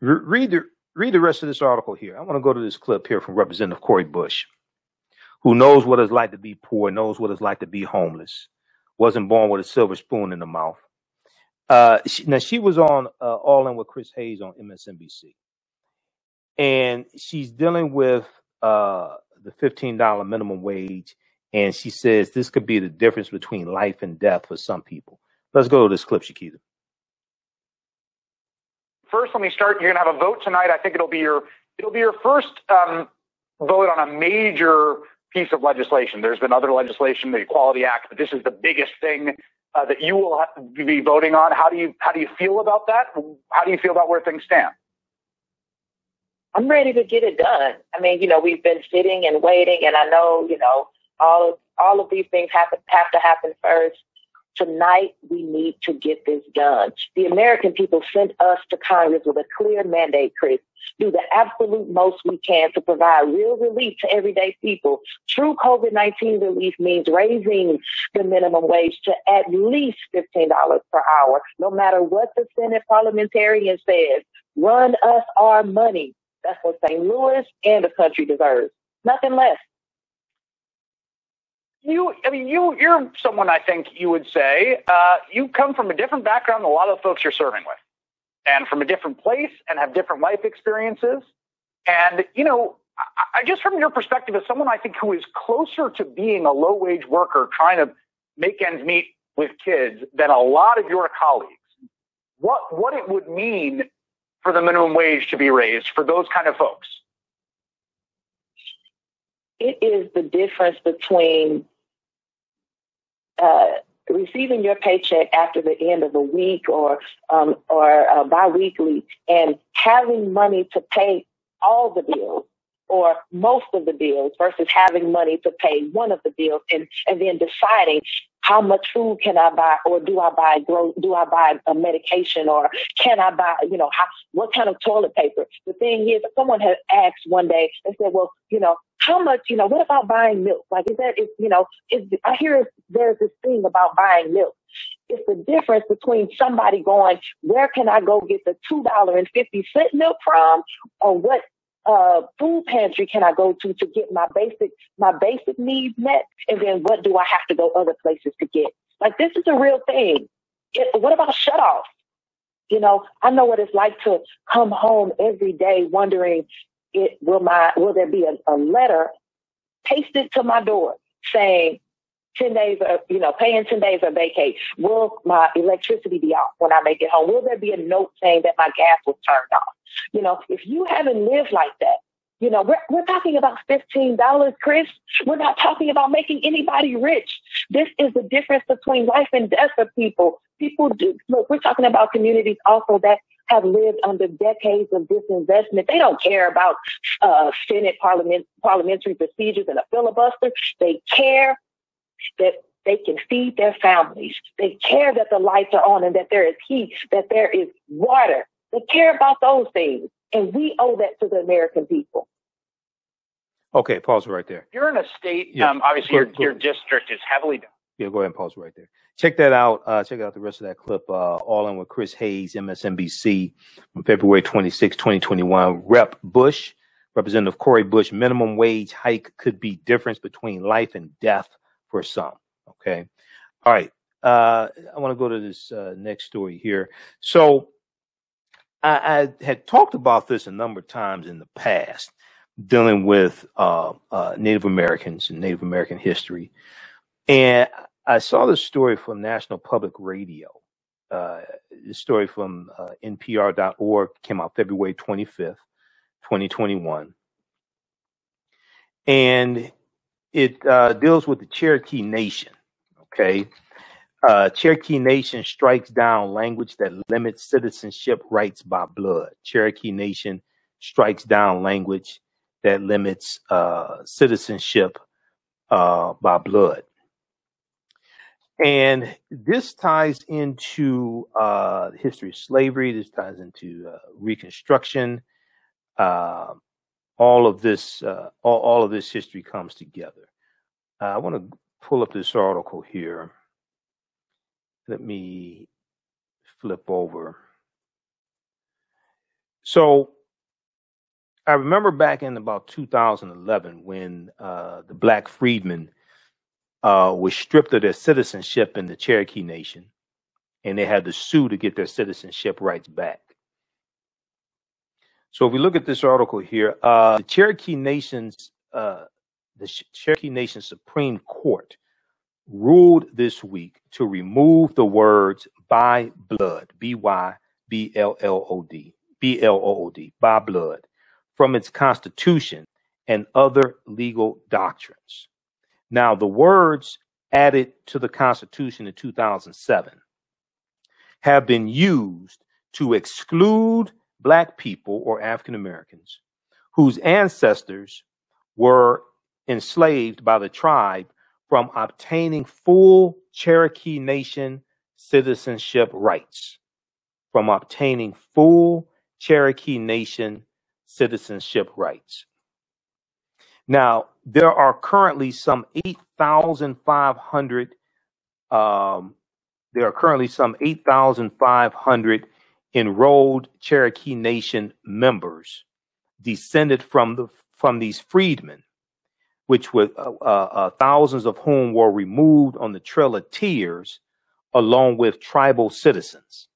Re- read the, read the rest of this article here. I want to go to this clip here from Representative Cori Bush, who knows what it's like to be poor, knows what it's like to be homeless, wasn't born with a silver spoon in the mouth. Uh, she, now she was on uh, All In with Chris Hayes on MSNBC, and she's dealing with uh, the fifteen dollar minimum wage, and she says this could be the difference between life and death for some people. Let's go to this clip, Shakita. First, let me start. You're going to have a vote tonight. I think it'll be your it'll be your first um, vote on a major piece of legislation. There's been other legislation, the Equality Act, but this is the biggest thing uh, that you will be voting on. How do you how do you feel about that? How do you feel about where things stand? I'm ready to get it done. I mean, you know, we've been sitting and waiting, and I know, you know, all all of these things have to have to happen first. Tonight, we need to get this done. The American people sent us to Congress with a clear mandate, Chris. Do the absolute most we can to provide real relief to everyday people. True COVID 19 relief means raising the minimum wage to at least $15 per hour, no matter what the Senate parliamentarian says. Run us our money. That's what St. Louis and the country deserves. Nothing less you, I mean, you, you're someone I think you would say uh, you come from a different background than a lot of the folks you're serving with, and from a different place, and have different life experiences. And you know, I, I just from your perspective, as someone I think who is closer to being a low wage worker trying to make ends meet with kids than a lot of your colleagues, what what it would mean for the minimum wage to be raised for those kind of folks. It is the difference between uh, receiving your paycheck after the end of the week or um, or uh, biweekly and having money to pay all the bills or most of the bills versus having money to pay one of the bills and, and then deciding how much food can I buy or do I buy grow do I buy a medication or can I buy, you know, how, what kind of toilet paper? The thing is, someone had asked one day and said, well, you know, how much, you know, what about buying milk? Like, is that, is, you know, is, I hear there's this thing about buying milk. It's the difference between somebody going, where can I go get the $2.50 milk from or what uh, food pantry can I go to to get my basic my basic needs met, and then what do I have to go other places to get? Like this is a real thing. It, what about shut off? You know, I know what it's like to come home every day wondering, it will my will there be a, a letter pasted to my door saying 10 days of, you know, paying 10 days of vacate. Will my electricity be off when I make it home? Will there be a note saying that my gas was turned off? You know, if you haven't lived like that, you know, we're, we're talking about $15, Chris. We're not talking about making anybody rich. This is the difference between life and death for people. People do, look, we're talking about communities also that have lived under decades of disinvestment. They don't care about uh, Senate parliament, parliamentary procedures and a filibuster. They care that they can feed their families. They care that the lights are on and that there is heat, that there is water. They care about those things. And we owe that to the American people. Okay, pause right there. You're in a state, yeah. um, obviously, your, your district is heavily Yeah, go ahead and pause right there. Check that out. Uh, check out the rest of that clip. Uh, all in with Chris Hayes, MSNBC, from February 26, 2021. Rep Bush, Representative Cori Bush, minimum wage hike could be difference between life and death for some. Okay. All right. Uh, I want to go to this uh, next story here. So I, I had talked about this a number of times in the past, dealing with uh, uh, Native Americans and Native American history. And I saw this story from National Public Radio. Uh, this story from uh, NPR.org came out February 25th, 2021. And it uh, deals with the Cherokee Nation. Okay. Uh, Cherokee Nation strikes down language that limits citizenship rights by blood. Cherokee Nation strikes down language that limits uh, citizenship uh, by blood. And this ties into uh, history of slavery. This ties into uh, Reconstruction. All of this, uh, all, all of this history comes together. Uh, I want to pull up this article here. Let me flip over. So I remember back in about 2011 when uh, the Black freedmen uh, was stripped of their citizenship in the Cherokee Nation, and they had to sue to get their citizenship rights back. So if we look at this article here, uh, the Cherokee Nation's uh, the Cherokee Nation Supreme Court ruled this week to remove the words by blood, B Y B L L O D, B L O O D, by blood, from its constitution and other legal doctrines. Now, the words added to the Constitution in 2007 have been used to exclude Black people or African Americans whose ancestors were enslaved by the tribe from obtaining full Cherokee Nation citizenship rights. From obtaining full Cherokee Nation citizenship rights. Now, there are currently some 8,500, um, there are currently some 8,500 enrolled Cherokee Nation members descended from the from these freedmen, which were uh, uh, uh, thousands of whom were removed on the Trail of Tears, along with tribal citizens.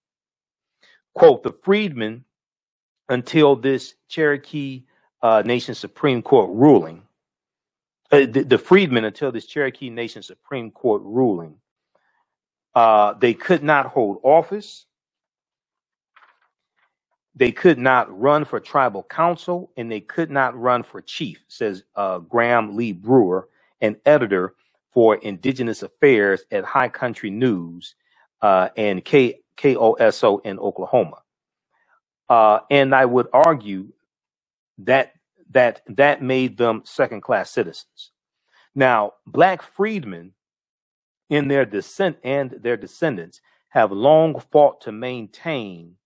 Quote: The freedmen, until this Cherokee uh, Nation Supreme Court ruling, uh, the, the freedmen until this Cherokee Nation Supreme Court ruling, uh, they could not hold office. They could not run for tribal council, and they could not run for chief, says uh, Graham Lee Brewer, an editor for Indigenous Affairs at High Country News uh, and K- KOSU in Oklahoma. Uh, and I would argue that that that made them second class citizens. Now, black freedmen in their descent and their descendants have long fought to maintain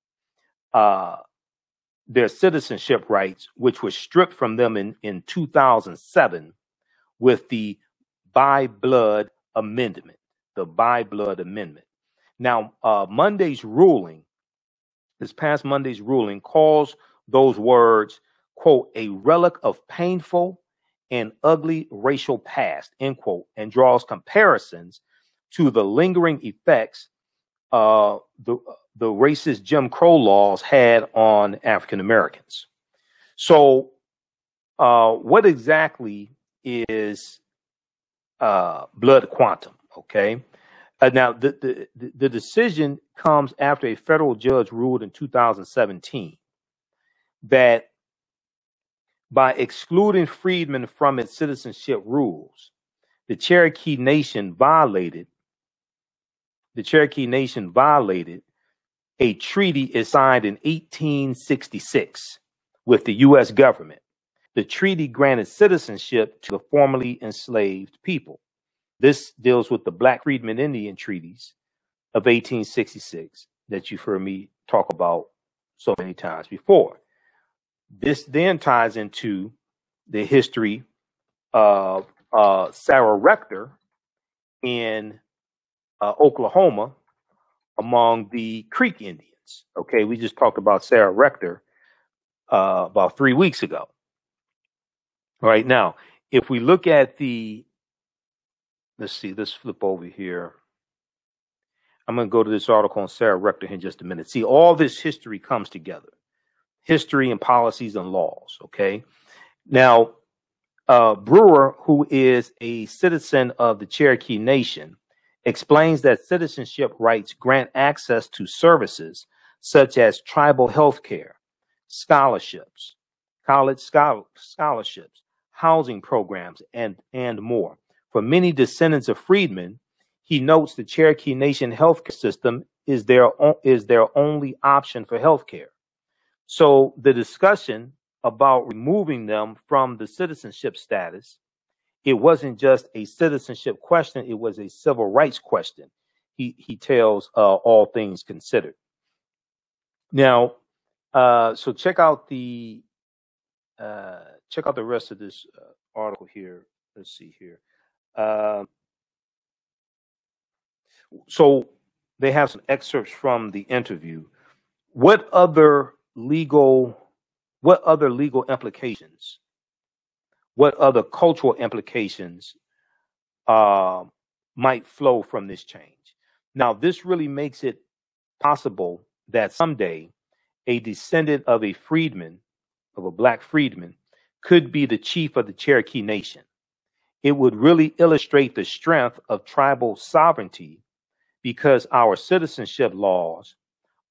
uh, their citizenship rights, which were stripped from them in, in 2007 with the by blood amendment, the by blood amendment. Now, uh, Monday's ruling, this past Monday's ruling, calls those words quote, a relic of painful and ugly racial past, end quote, and draws comparisons to the lingering effects uh, the, the racist Jim Crow laws had on African Americans. So, uh, what exactly is uh, blood quantum? Okay. Uh, now, the, the, the decision comes after a federal judge ruled in 2017 that by excluding freedmen from its citizenship rules, the Cherokee Nation violated the Cherokee Nation violated a treaty is signed in 1866 with the U.S. government. The treaty granted citizenship to the formerly enslaved people. This deals with the Black Freedmen Indian treaties of 1866 that you've heard me talk about so many times before. This then ties into the history of uh, Sarah Rector in uh, Oklahoma among the Creek Indians. Okay, we just talked about Sarah Rector uh, about three weeks ago. All right, now, if we look at the, let's see, let's flip over here. I'm going to go to this article on Sarah Rector in just a minute. See, all this history comes together history and policies and laws. Okay. Now, uh, Brewer, who is a citizen of the Cherokee Nation, explains that citizenship rights grant access to services such as tribal health care, scholarships, college scholarships, housing programs, and, and more. For many descendants of freedmen, he notes the Cherokee Nation healthcare system is their, is their only option for healthcare. So the discussion about removing them from the citizenship status, it wasn't just a citizenship question, it was a civil rights question. He, he tells uh, all things considered. Now, uh, so check out the uh, check out the rest of this uh, article here. Let's see here. Uh, so they have some excerpts from the interview. What other legal what other legal implications, what other cultural implications uh, might flow from this change. Now, this really makes it possible that someday a descendant of a freedman, of a black freedman, could be the chief of the Cherokee Nation. It would really illustrate the strength of tribal sovereignty because our citizenship laws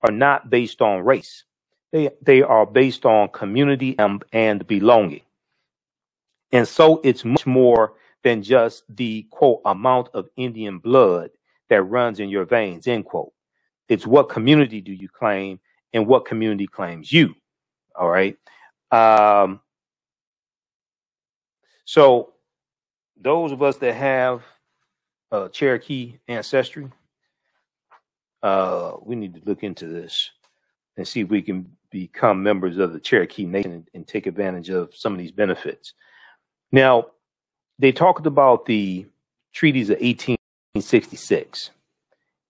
are not based on race. They, they are based on community and, and belonging. And so it's much more than just the quote amount of Indian blood that runs in your veins, end quote. It's what community do you claim and what community claims you. All right. Um, so those of us that have uh, Cherokee ancestry, uh, we need to look into this and see if we can become members of the Cherokee Nation and, and take advantage of some of these benefits. Now, they talked about the treaties of 1866,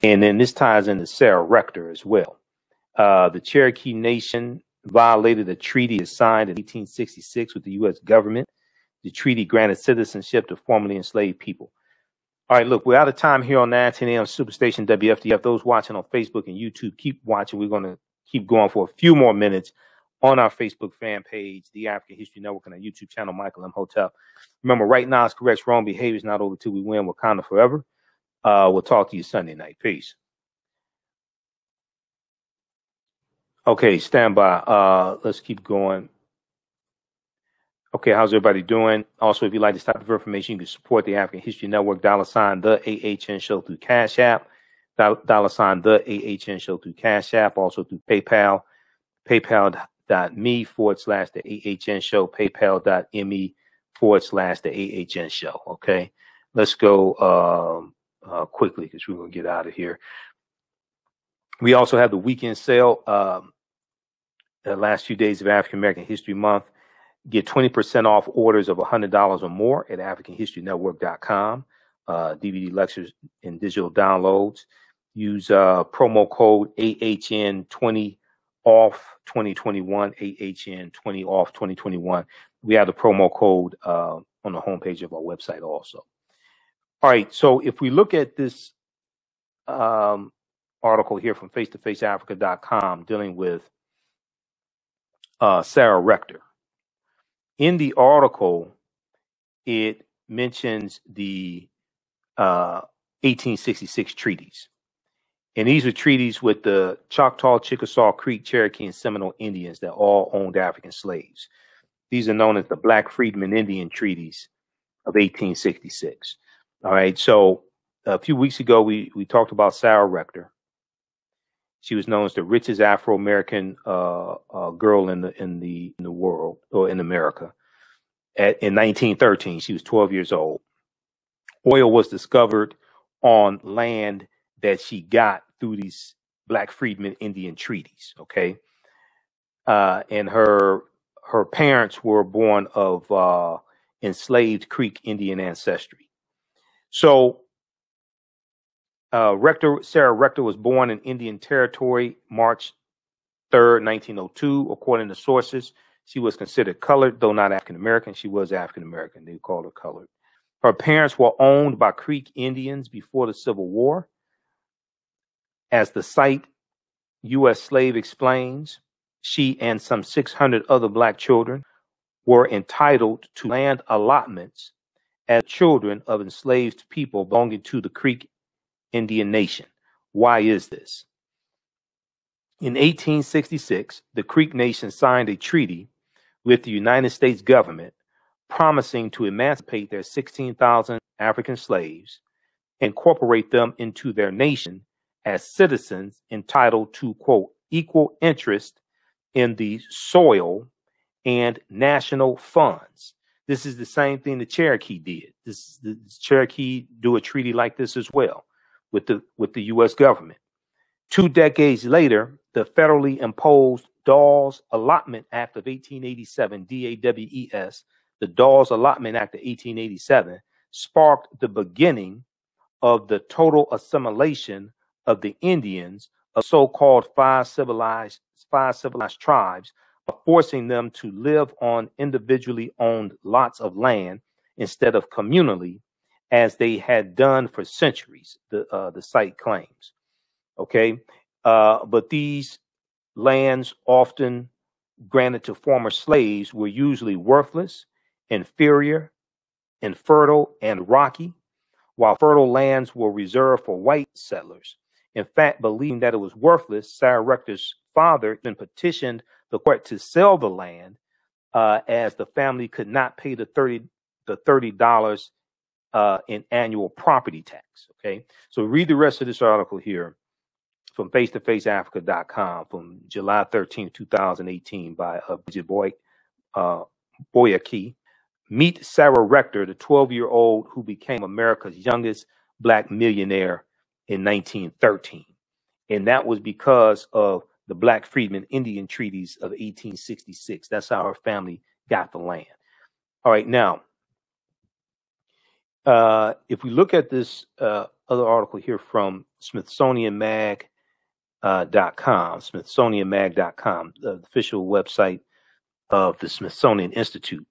and then this ties into Sarah Rector as well. Uh, the Cherokee Nation violated a treaty signed in 1866 with the U.S. government. The treaty granted citizenship to formerly enslaved people. All right, look, we're out of time here on 910 AM Superstation WFDF. Those watching on Facebook and YouTube, keep watching. We're going to keep going for a few more minutes on our Facebook fan page, the African History Network, and our YouTube channel, Michael Imhotep. Remember, right now is correct. Wrong behavior is not over till we win. Wakanda forever. Uh, we'll talk to you Sunday night. Peace. Okay, stand by. Uh, let's keep going. Okay, how's everybody doing? Also, if you'd like this type of information, you can support the African History Network, dollar sign the AHN show through Cash App dollar sign the AHN show through Cash App, also through PayPal, PayPal, paypal.me forward slash the AHN show, paypal.me forward slash the AHN show. Okay. Let's go um, uh, quickly because we're going to get out of here. We also have the weekend sale. Um, the last few days of African American History Month. Get 20% off orders of $100 or more at AfricanHistoryNetwork.com. Uh, DVD lectures and digital downloads. Use uh, promo code AHN20 off 2021, AHN20 off 2021. We have the promo code uh, on the homepage of our website also. All right, so if we look at this um, article here from face2faceafrica.com dealing with uh, Sarah Rector, in the article, it mentions the uh, 1866 treaties. And these were treaties with the Choctaw, Chickasaw, Creek, Cherokee, and Seminole Indians that all owned African slaves. These are known as the Black Freedmen Indian Treaties of 1866. All right. So a few weeks ago, we, we talked about Sarah Rector. She was known as the richest Afro American uh, uh, girl in the in the in the world or in America. At, in 1913, she was 12 years old. Oil was discovered on land that she got through these Black Freedmen Indian treaties. Okay, uh, and her her parents were born of uh, enslaved Creek Indian ancestry. So Uh, Rector Sarah Rector was born in Indian Territory March 3rd, 1902. According to sources, she was considered colored, though not African American. She was African American. They called her colored. Her parents were owned by Creek Indians before the Civil War. As the site U.S. slave explains, she and some 600 other black children were entitled to land allotments as children of enslaved people belonging to the Creek Indian Nation. Why is this? In 1866, the Creek Nation signed a treaty with the United States government promising to emancipate their 16,000 African slaves, incorporate them into their nation as citizens entitled to, quote, equal interest in the soil and national funds. This is the same thing the Cherokee did. This the Cherokee do a treaty like this as well with the with the U.S. government. Two decades later, the federally imposed Dawes Allotment Act of 1887, D-A-W-E-S, the Dawes Allotment Act of 1887, sparked the beginning of the total assimilation of the Indians of so-called five civilized five civilized tribes, forcing them to live on individually owned lots of land instead of communally, as they had done for centuries. The uh, the site claims. Okay, uh, but these lands, often granted to former slaves, were usually worthless, inferior, infertile, and rocky, while fertile lands were reserved for white settlers. In fact, believing that it was worthless, Sarah Rector's father then petitioned the court to sell the land uh, as the family could not pay the 30 the $30 uh, in annual property tax. Okay, so read the rest of this article here from face-to-faceafrica.com from July 13, 2018 by uh, Bridget Boy, uh, Boakye. Meet Sarah Rector, the 12-year-old who became America's youngest black millionaire in 1913. And that was because of the Black Freedmen Indian treaties of 1866. That's how her family got the land. All right, now, uh, if we look at this uh, other article here from SmithsonianMag.com, uh, SmithsonianMag.com, the official website of the Smithsonian Institute.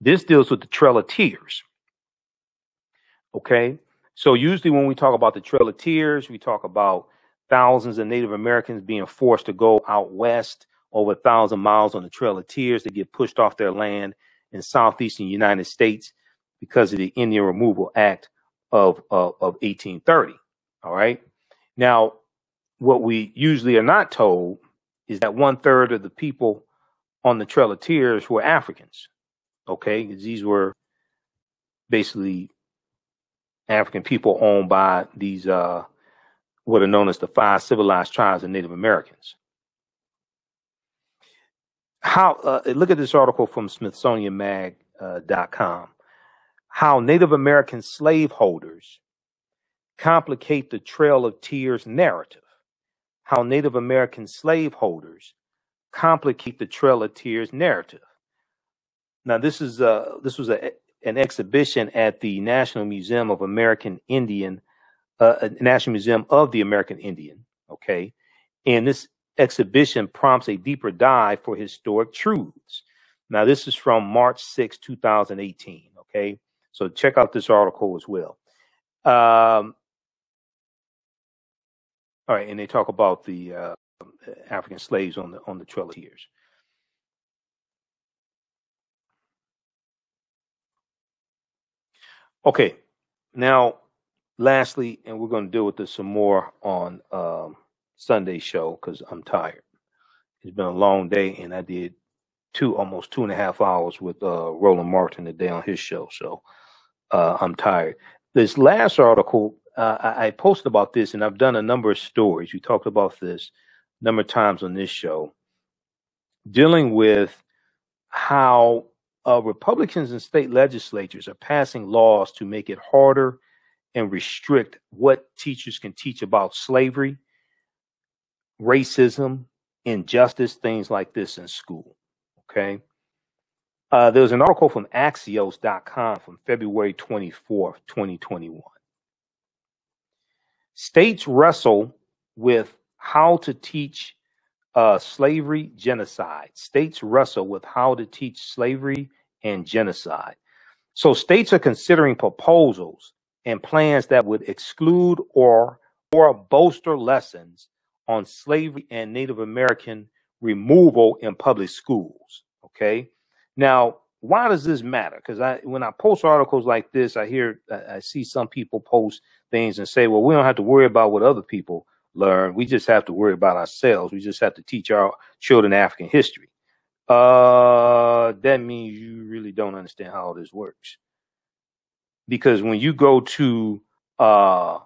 This deals with the Trail of Tears. Okay, so usually when we talk about the Trail of Tears, we talk about thousands of Native Americans being forced to go out west over a thousand miles on the Trail of Tears. They get pushed off their land in southeastern United States because of the Indian Removal Act of, of, of 1830. All right. Now, what we usually are not told is that one third of the people on the Trail of Tears were Africans. Okay. These were basically African people owned by these uh, what are known as the five civilized tribes of Native Americans. How uh, look at this article from SmithsonianMag.com. Uh, how Native American slaveholders complicate the Trail of Tears narrative. How Native American slaveholders complicate the Trail of Tears narrative. Now, this is uh, this was a, an exhibition at the National Museum of American Indian uh, National Museum of the American Indian. Okay. And this exhibition prompts a deeper dive for historic truths. Now, this is from March 6, 2018. Okay. So check out this article as well. Um, all right. And they talk about the uh, African slaves on the, on the Trail of Tears. Okay. Now, lastly, and we're going to deal with this some more on um, Sunday show because I'm tired. It's been a long day, and I did two almost two and a half hours with uh, Roland Martin today on his show, so uh, I'm tired. This last article uh, I, I posted about this, and I've done a number of stories. We talked about this a number of times on this show, dealing with how uh, Republicans and state legislatures are passing laws to make it harder and restrict what teachers can teach about slavery, racism, injustice, things like this in school. Okay. Uh, an article from Axios.com from February 24th, 2021. States wrestle with how to teach uh, slavery genocide. States wrestle with how to teach slavery and genocide. So states are considering proposals and plans that would exclude or or bolster lessons on slavery and Native American removal in public schools. Okay. Now, why does this matter? Because I, when I post articles like this, I hear, I I see some people post things and say, "Well, we don't have to worry about what other people learn. We just have to worry about ourselves. We just have to teach our children African history." Uh, that means you really don't understand how this works. Because when you go to uh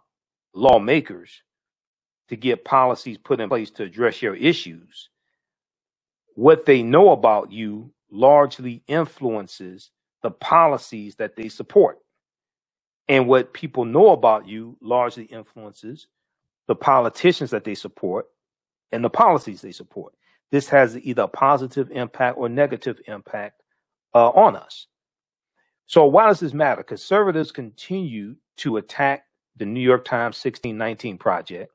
lawmakers to get policies put in place to address your issues, what they know about you largely influences the policies that they support. And what people know about you largely influences the politicians that they support and the policies they support. This has either a positive impact or negative impact uh, on us. So why does this matter? Conservatives continue to attack the New York Times 1619 Project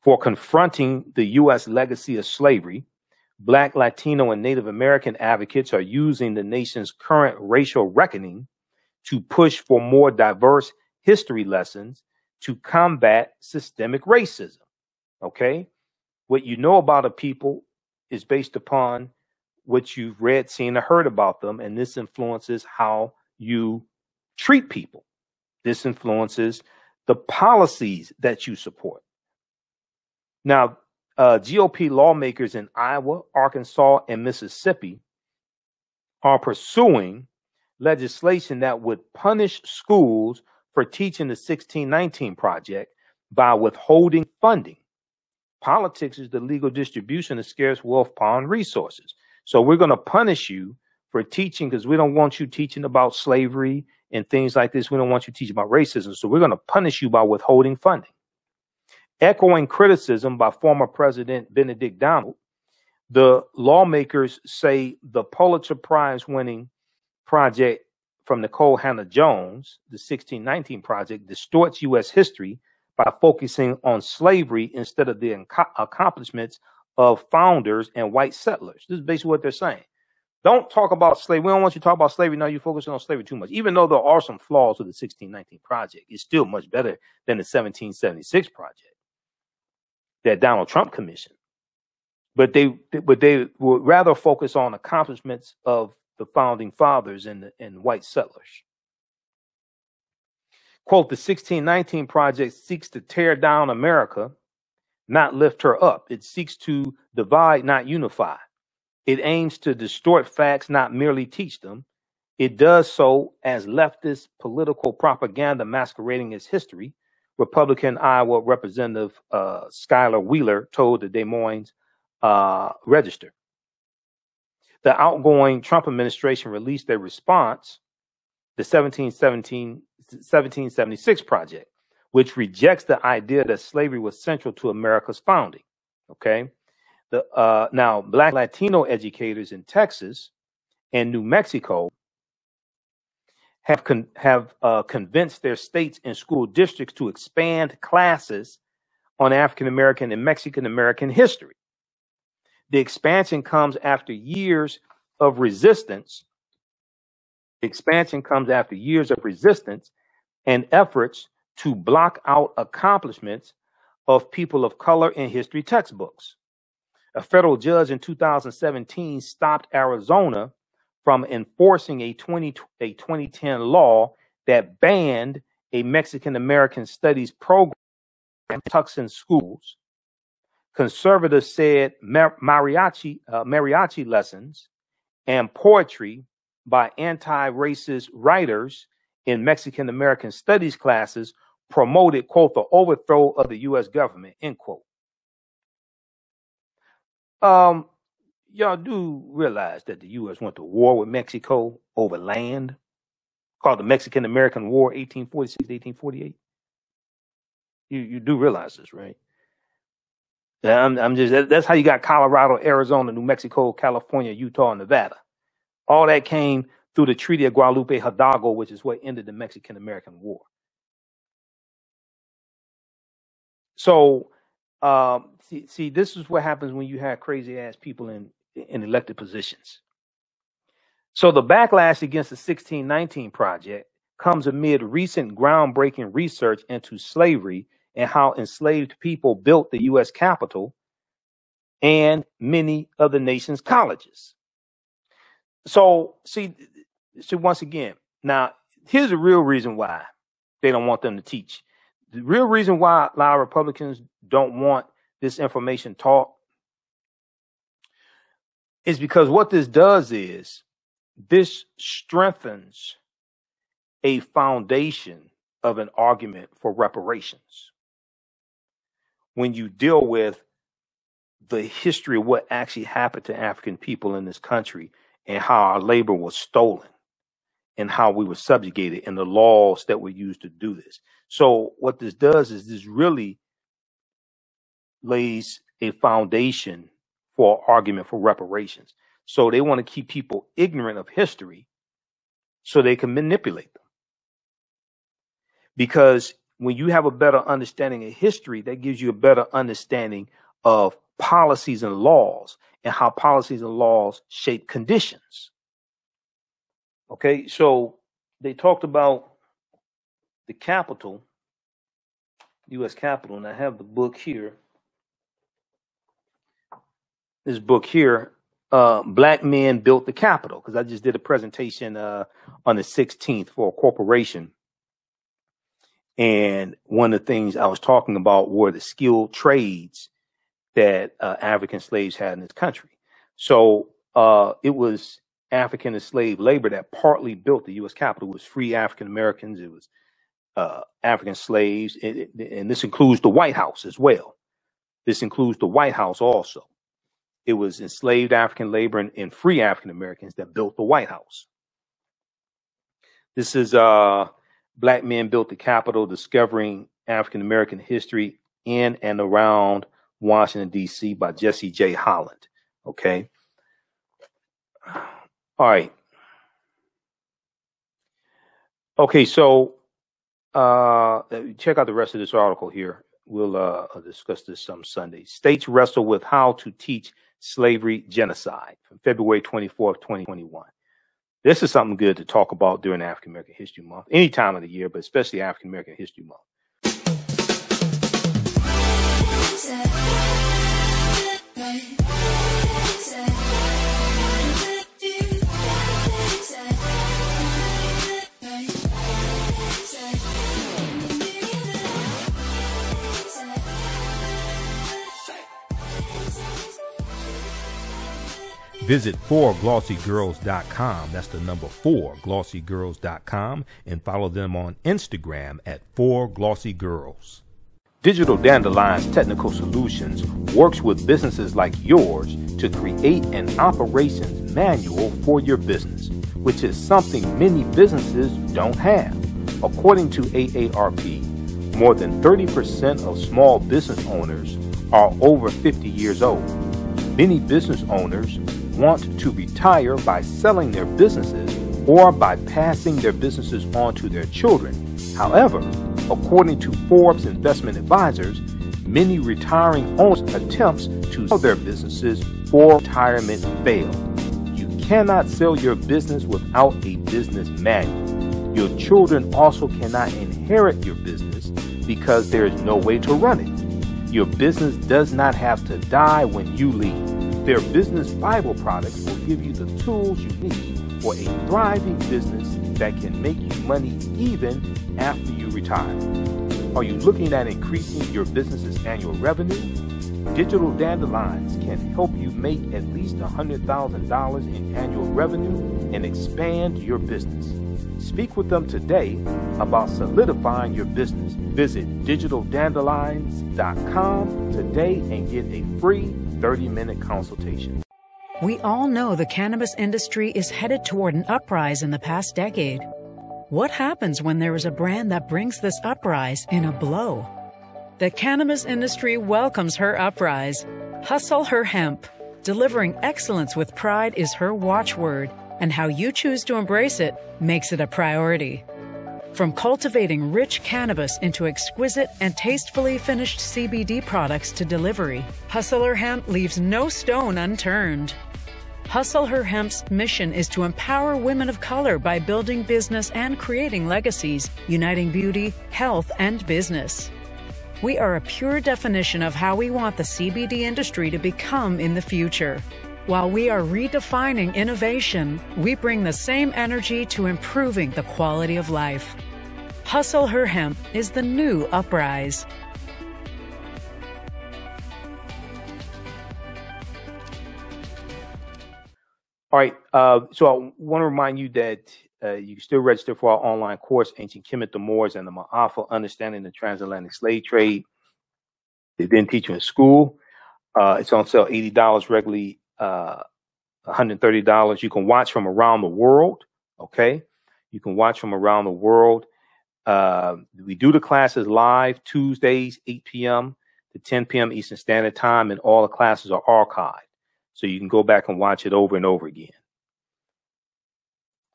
for confronting the U.S. legacy of slavery. Black, Latino, and Native American advocates are using the nation's current racial reckoning to push for more diverse history lessons to combat systemic racism. Okay? What you know about a people is based upon what you've read, seen, or heard about them, and this influences how you treat people. This influences the policies that you support. Now, uh, GOP lawmakers in Iowa, Arkansas, and Mississippi are pursuing legislation that would punish schools for teaching the 1619 Project by withholding funding. Politics is the legal distribution of scarce wealth, power, and resources. So we're going to punish you for teaching because we don't want you teaching about slavery and things like this. We don't want you teaching about racism. So we're going to punish you by withholding funding. Echoing criticism by former President Benedict Donald, the lawmakers say the Pulitzer Prize winning project from Nikole Hannah-Jones, the 1619 Project, distorts U.S. history by focusing on slavery instead of the accomplishments of founders and white settlers. This is basically what they're saying. Don't talk about slavery. We don't want you to talk about slavery. Now you're focusing on slavery too much. Even though there are some flaws with the 1619 Project, it's still much better than the 1776 Project that Donald Trump commissioned. But they, but they would rather focus on accomplishments of the founding fathers and, the, and white settlers. Quote, the 1619 Project seeks to tear down America, not lift her up. It seeks to divide, not unify. It aims to distort facts, not merely teach them. It does so as leftist political propaganda masquerading as history. Republican Iowa Representative uh, Skyler Wheeler told the Des Moines uh, Register. The outgoing Trump administration released a response, the 1717, 1776 Project, which rejects the idea that slavery was central to America's founding. Okay. The, uh, now, Black Latino educators in Texas and New Mexico have con- have uh, convinced their states and school districts to expand classes on African American and Mexican American history. The expansion comes after years of resistance. The expansion comes after years of resistance and efforts to block out accomplishments of people of color in history textbooks. A federal judge in 2017 stopped Arizona from enforcing a 20, a 2010 law that banned a Mexican American studies program in Tucson schools. Conservatives said mariachi, uh, mariachi lessons and poetry by anti-racist writers in Mexican American studies classes promoted, quote, the overthrow of the U.S. government, end quote. Um, y'all do realize that the U.S. went to war with Mexico over land, called the Mexican American War, 1846 1848. You you do realize this, right? I'm, I'm just that- that's how you got Colorado, Arizona, New Mexico, California, Utah, and Nevada. All that came through the Treaty of Guadalupe Hidalgo, which is what ended the Mexican American War. So, um, see, see, this is what happens when you have crazy ass people in in elected positions. So the backlash against the 1619 project comes amid recent groundbreaking research into slavery and how enslaved people built the U.S. Capitol and many of the nation's colleges. So, see, see, once again, now here's the real reason why they don't want them to teach. The real reason why a lot of Republicans don't want this information taught is because what this does is this strengthens a foundation of an argument for reparations. When you deal with the history of what actually happened to African people in this country and how our labor was stolen and how we were subjugated and the laws that were used to do this. So what this does is this really lays a foundation for argument for reparations. So they want to keep people ignorant of history so they can manipulate them. Because when you have a better understanding of history, that gives you a better understanding of policies and laws and how policies and laws shape conditions. Okay, so they talked about the capitol, U.S. capitol, and I have the book here. This book here, uh, Black Men Built the Capitol, because I just did a presentation uh, on the 16th for a corporation. And one of the things I was talking about were the skilled trades that uh, African slaves had in this country. So uh, it was African and slave labor that partly built the U.S. Capitol. It was free African Americans. It was uh, African slaves, and, and this includes the White House as well. This includes the White House also. It was enslaved African labor and, and free African Americans that built the White House. This is uh, Black Men Built the Capitol, discovering African American history in and around Washington, D.C. by Jesse J. Holland. Okay. All right. Okay, so uh, check out the rest of this article here. We'll uh, discuss this some Sunday. States wrestle with how to teach slavery genocide from February 24th, 2021. This is something good to talk about during African American History Month, any time of the year, but especially African American History Month. Visit 4glossygirls.com. That's the number 4glossygirls.com and follow them on Instagram at 4glossygirls. Digital Dandelions Technical Solutions works with businesses like yours to create an operations manual for your business, which is something many businesses don't have. According to AARP, more than 30% of small business owners are over 50 years old. Many business owners want to retire by selling their businesses or by passing their businesses on to their children. However, according to Forbes Investment Advisors, many retiring owners' attempts to sell their businesses for retirement fail. You cannot sell your business without a business manual. Your children also cannot inherit your business because there is no way to run it. Your business does not have to die when you leave. Their business Bible products will give you the tools you need for a thriving business that can make you money even after you retire. Are you looking at increasing your business's annual revenue? Digital Dandelions can help you make at least $100,000 in annual revenue and expand your business. Speak with them today about solidifying your business. Visit digitaldandelions.com today and get a free 30 minute consultation. We all know the cannabis industry is headed toward an uprise in the past decade. What happens when there is a brand that brings this uprise in a blow? The cannabis industry welcomes her uprise. Hustle her hemp. Delivering excellence with pride is her watchword, and how you choose to embrace it makes it a priority. From cultivating rich cannabis into exquisite and tastefully finished CBD products to delivery, Hustle Her Hemp leaves no stone unturned. Hustle Her Hemp's mission is to empower women of color by building business and creating legacies, uniting beauty, health, and business. We are a pure definition of how we want the CBD industry to become in the future. While we are redefining innovation, we bring the same energy to improving the quality of life. Hustle Her Hemp is the new uprise. All right. Uh, so I want to remind you that uh, you can still register for our online course, Ancient Kemet, the Moors, and the Maafa, Understanding the Transatlantic Slave Trade. They didn't teach you in school. Uh, it's on sale $80 regularly, uh, $130. You can watch from around the world. Okay. You can watch from around the world. Uh, we do the classes live Tuesdays, 8 p.m. to 10 p.m. Eastern Standard Time, and all the classes are archived. So you can go back and watch it over and over again.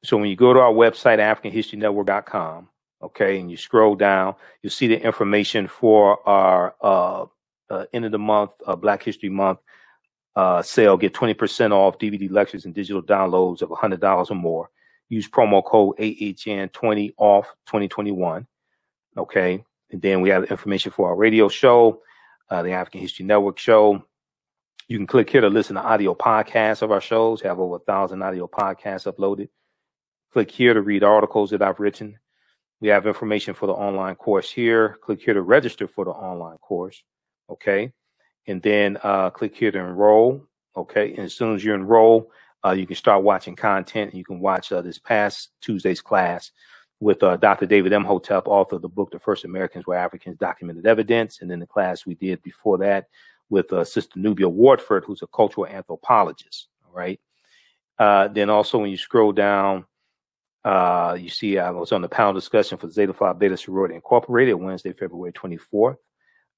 So when you go to our website, AfricanHistoryNetwork.com, okay, and you scroll down, you'll see the information for our uh, uh, end of the month, uh, Black History Month uh, sale. Get 20% off DVD lectures and digital downloads of $100 or more. Use promo code AHN20 off 2021. Okay. And then we have information for our radio show, uh, the African History Network show. You can click here to listen to audio podcasts of our shows. Have over a thousand audio podcasts uploaded. Click here to read articles that I've written. We have information for the online course here. Click here to register for the online course. Okay. And then uh, click here to enroll. Okay. And as soon as you enroll, uh, you can start watching content. You can watch uh, this past Tuesday's class with uh, Dr. David Imhotep, author of the book The First Americans Were Africans Documented Evidence. And then the class we did before that with uh, Sister Nubia Wardford, who's a cultural anthropologist. All right. Uh, then also when you scroll down, you see I was on the panel discussion for Zeta Phi Beta Sorority Incorporated Wednesday, February 24th.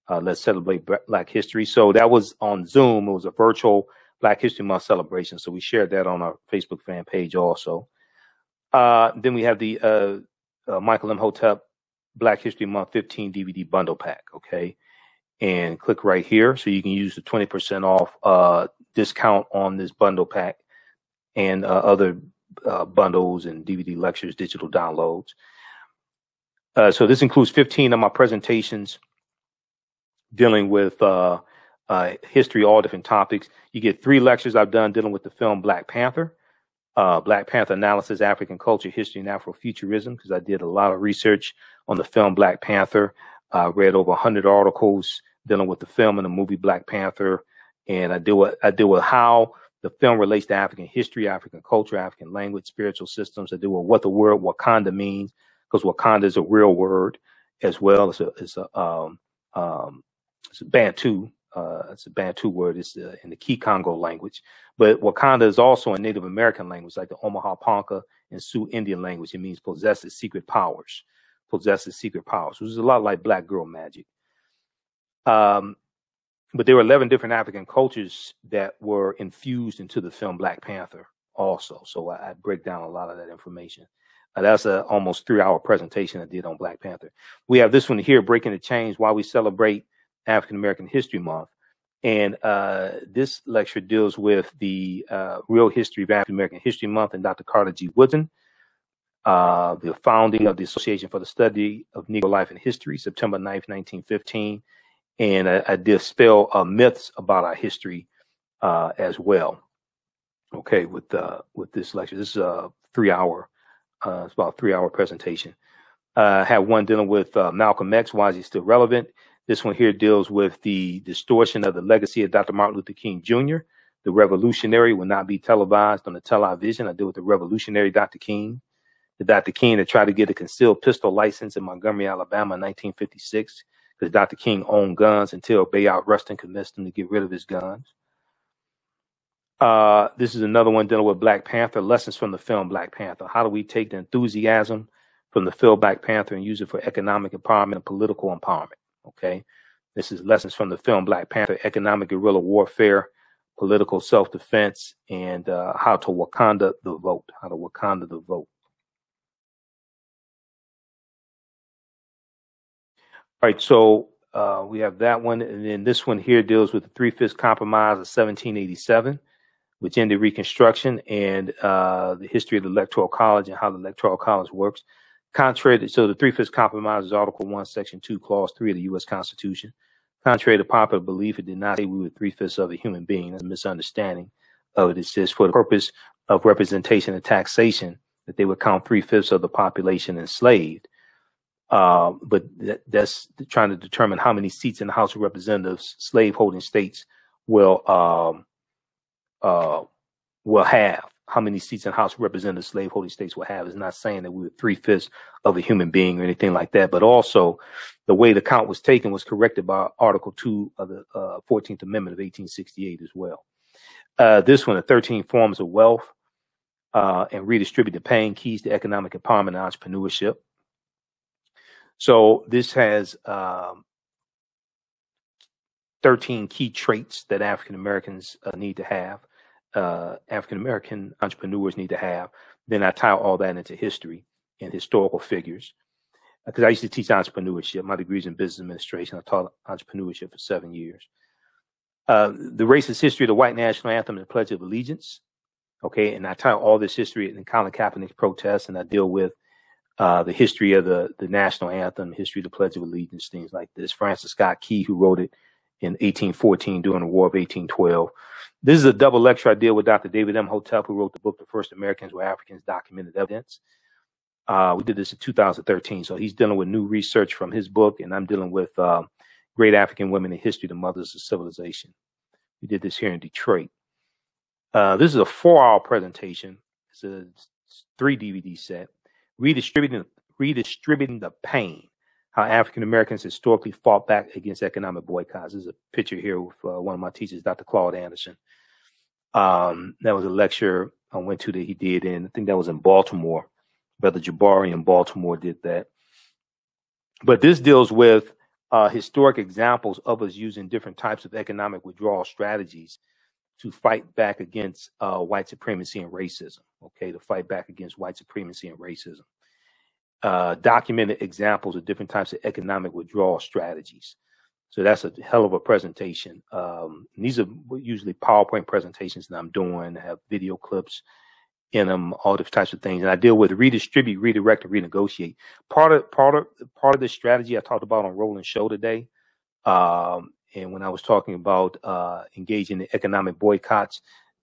Uh, let's celebrate Black History. So that was on Zoom. It was a virtual Black History Month celebration. So we shared that on our Facebook fan page also. Uh, then we have the uh, uh, Michael Imhotep Black History Month 15 DVD bundle pack. Okay. And click right here so you can use the 20% off uh, discount on this bundle pack and uh, other uh, bundles and DVD lectures, digital downloads. Uh, so this includes 15 of my presentations dealing with uh, uh, history, all different topics. You get three lectures I've done dealing with the film Black Panther, uh, Black Panther analysis, African culture, history, and Afrofuturism, because I did a lot of research on the film Black Panther. I read over 100 articles dealing with the film and the movie Black Panther, and I deal with I deal with how the film relates to African history, African culture, African language, spiritual systems. I deal with what the word Wakanda means, because Wakanda is a real word as well. It's a it's a um, um, it's a Bantu uh, it's a Bantu word. It's uh, in the Key Kikongo language. But Wakanda is also a Native American language, like the Omaha Ponca and Sioux Indian language. It means possesses secret powers, possesses secret powers, which is a lot like Black Girl Magic. Um, but there were 11 different African cultures that were infused into the film Black Panther also. So I, I break down a lot of that information. Uh, that's a almost three hour presentation I did on Black Panther. We have this one here, Breaking the Chains, why we celebrate African American History Month. And uh, this lecture deals with the uh, real history of African American History Month and Dr. Carter G. Woodson, uh, the founding of the Association for the Study of Negro Life and History, September 9th, 1915. And I, I dispel uh, myths about our history uh, as well. Okay, with uh, with this lecture, this is a three-hour, it's about a three-hour presentation. I have one dealing with Malcolm X. Why is he still relevant? This one here deals with the distortion of the legacy of Dr. Martin Luther King Jr. The revolutionary will not be televised on the television. I deal with the revolutionary Dr. King. The Dr. King that tried to get a concealed pistol license in Montgomery, Alabama in 1956 because Dr. King owned guns until Bayard Rustin convinced him to get rid of his guns. Uh, this is another one dealing with Black Panther, lessons from the film Black Panther. How do we take the enthusiasm from the film Black Panther and use it for economic empowerment and political empowerment? Okay. This is lessons from the film Black Panther, economic guerrilla warfare, political self-defense, and uh, how to Wakanda the vote, how to Wakanda the vote. All right, so uh, we have that one, and then this one here deals with the Three Fifths Compromise of 1787, which ended Reconstruction and uh, the history of the Electoral College and how the Electoral College works. Contrary to, so the Three Fifths Compromise is Article 1, Section 2, Clause 3 of the U.S. Constitution. Contrary to popular belief, it did not say we were three fifths of a human being. That's a misunderstanding of it. It says for the purpose of representation and taxation, that they would count three fifths of the population enslaved. Uh, but that, that's trying to determine how many seats in the House of Representatives slave-holding states will um, uh, will have. How many seats in House of Representatives slave-holding states will have is not saying that we were three fifths of a human being or anything like that. But also, the way the count was taken was corrected by Article Two of the uh, Fourteenth Amendment of 1868 as well. Uh, this one, the 13 forms of wealth uh, and redistribute the pain keys to economic empowerment and entrepreneurship. So this has um, 13 key traits that African Americans uh, need to have, uh, African American entrepreneurs need to have. Then I tie all that into history and historical figures. Because I used to teach entrepreneurship. My degree is in business administration. I taught entrepreneurship for seven years. Uh, the racist history of the white national anthem and the Pledge of Allegiance. Okay, and I tie all this history in Colin Kaepernick's protests, and I deal with uh, the history of the, the national anthem, history of the Pledge of Allegiance, things like this. Francis Scott Key, who wrote it in 1814 during the War of 1812. This is a double lecture I did with Dr. David Imhotep, who wrote the book, The First Americans Were Africans Documented Evidence. Uh, we did this in 2013. So he's dealing with new research from his book, and I'm dealing with uh, Great African Women in History, the Mothers of Civilization. We did this here in Detroit. Uh, this is a four hour presentation. It's a three DVD set redistributing redistributing the pain. How African Americans historically fought back against economic boycotts. There's a picture here with uh, one of my teachers, Dr. Claude Anderson. Um, that was a lecture I went to that he did in, I think that was in Baltimore. Brother Jabari in Baltimore did that. But this deals with uh, historic examples of us using different types of economic withdrawal strategies to fight back against uh, white supremacy and racism. Okay, to fight back against white supremacy and racism. Uh, documented examples of different types of economic withdrawal strategies. So that's a hell of a presentation. Um, these are usually PowerPoint presentations that I'm doing. I have video clips in them, all different types of things. And I deal with redistribute, redirect, and renegotiate. Part of part of part of the strategy I talked about on Roland Show today um, and when I was talking about uh, engaging in economic boycotts,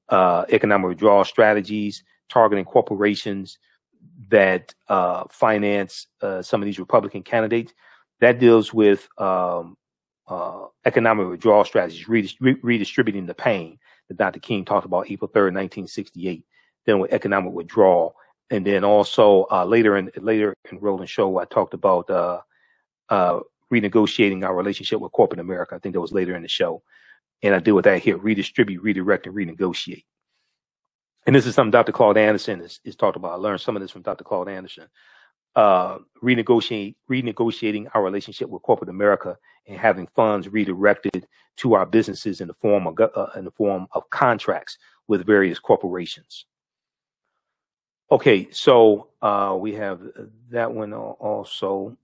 uh, economic withdrawal strategies, targeting corporations that uh, finance uh, some of these Republican candidates, that deals with um, uh, economic withdrawal strategies, redist- redistributing the pain that Dr. King talked about April 3rd, 1968, then with economic withdrawal. And then also uh, later in later in Roland Show, I talked about renegotiating our relationship with corporate America. I think that was later in the show. And I deal with that here redistribute, redirect, and renegotiate. And this is something Dr. Claude Anderson is, is talked about. I learned some of this from Dr. Claude Anderson. Uh, renegotiate, renegotiating our relationship with corporate America and having funds redirected to our businesses in the form of uh, in the form of contracts with various corporations. Okay, so uh, we have that one also.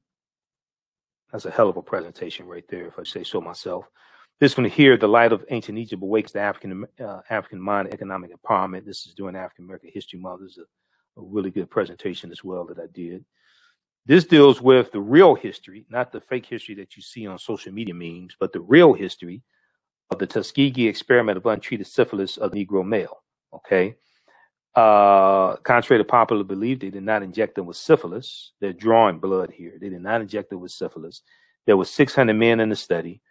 That's a hell of a presentation right there, if I say so myself. This one here, the light of ancient Egypt awakes the African uh, African mind, economic empowerment. This is during African American History Month. This is a, a really good presentation as well that I did. This deals with the real history, not the fake history that you see on social media memes, but the real history of the Tuskegee experiment of untreated syphilis of the Negro male. Okay. Uh, contrary to popular belief, they did not inject them with syphilis. They're drawing blood here. They did not inject them with syphilis. There were 600 men in the study.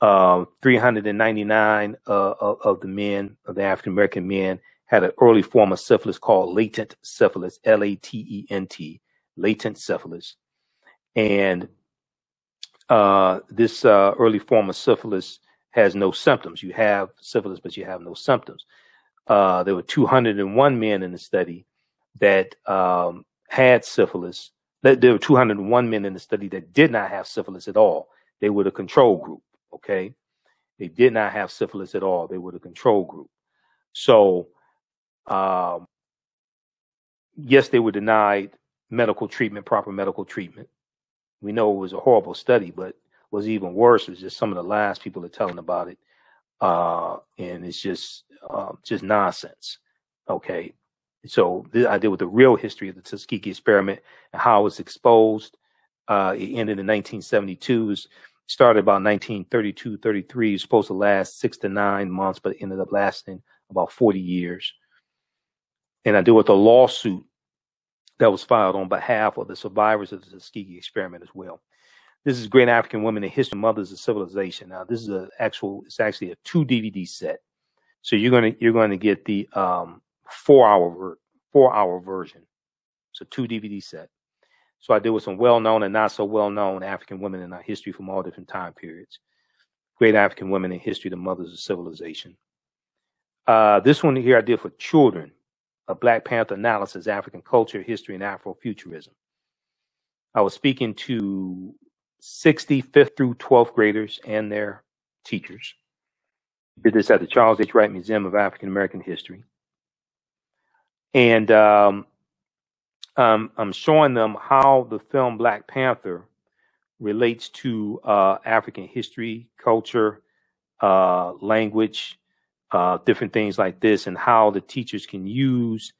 Uh, 399 uh, of, of, the men, of the African American men, had an early form of syphilis called latent syphilis, L A T E N T, latent syphilis. And uh, this uh, early form of syphilis has no symptoms. You have syphilis, but you have no symptoms uh, there were 201 men in the study that um, had syphilis. There were 201 men in the study that did not have syphilis at all. They were the control group. Okay, they did not have syphilis at all. They were the control group. So, um, yes, they were denied medical treatment, proper medical treatment. We know it was a horrible study, but was even worse was just some of the lies people are telling about it, uh, and it's just uh, just nonsense. Okay, so th- I deal with the real history of the Tuskegee experiment and how it was exposed. Uh, it ended in 1972. It started about 1932, 33. It was supposed to last six to nine months, but ended up lasting about 40 years. And I deal with a lawsuit that was filed on behalf of the survivors of the Tuskegee experiment as well. This is Great African Women in History, Mothers of Civilization. Now, this is a actual, it's actually a two DVD set. So you're gonna you're going to get the um, four hour four hour version. So two DVD set. So I deal with some well known and not so well known African women in our history from all different time periods. Great African women in history, the mothers of civilization. Uh, this one here I did for children, a Black Panther analysis, African culture, history, and Afrofuturism. I was speaking to 65th through 12th graders and their teachers. Did this at the Charles H. Wright Museum of African American History. And um, um, I'm showing them how the film Black Panther relates to uh, African history, culture, uh, language, uh, different things like this, and how the teachers can use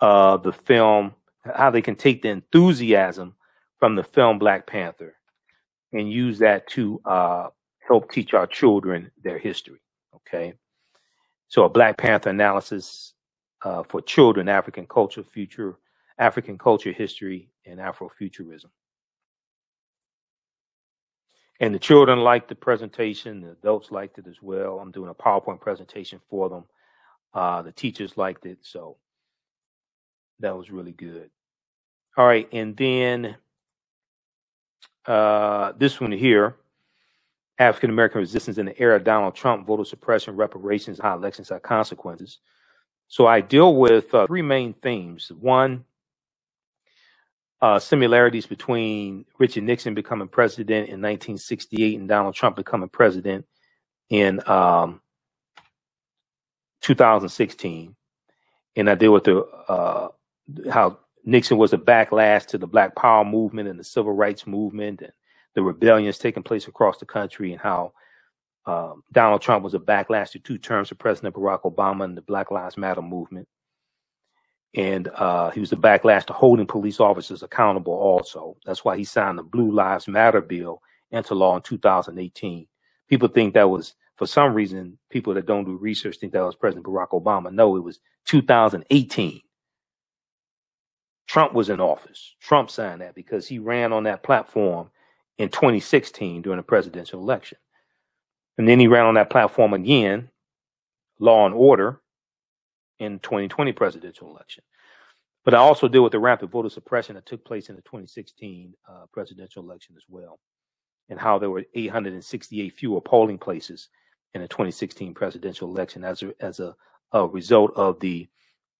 uh, the film, how they can take the enthusiasm from the film Black Panther and use that to uh, help teach our children their history. Okay, so a Black Panther analysis uh, for children, African culture, future, African culture, history, and Afrofuturism. And the children liked the presentation. The adults liked it as well. I'm doing a PowerPoint presentation for them. Uh, the teachers liked it, so that was really good. All right, and then uh, this one here, African American resistance in the era of Donald Trump, voter suppression, reparations, how elections have consequences. So I deal with uh, three main themes. One, uh, similarities between Richard Nixon becoming president in 1968 and Donald Trump becoming president in um, 2016. And I deal with the uh, how Nixon was a backlash to the Black Power movement and the Civil Rights movement and the rebellions taking place across the country, and how um, Donald Trump was a backlash to two terms of President Barack Obama and the Black Lives Matter movement. And uh, he was the backlash to holding police officers accountable also. That's why he signed the Blue Lives Matter bill into law in 2018. People think that was, for some reason, people that don't do research think that was President Barack Obama. No, it was 2018. Trump was in office. Trump signed that because he ran on that platform in 2016 during the presidential election. And then he ran on that platform again, law and order, in 2020 presidential election. But I also deal with the rapid voter suppression that took place in the 2016 uh, presidential election as well, and how there were 868 fewer polling places in the 2016 presidential election as a, as a, a result of the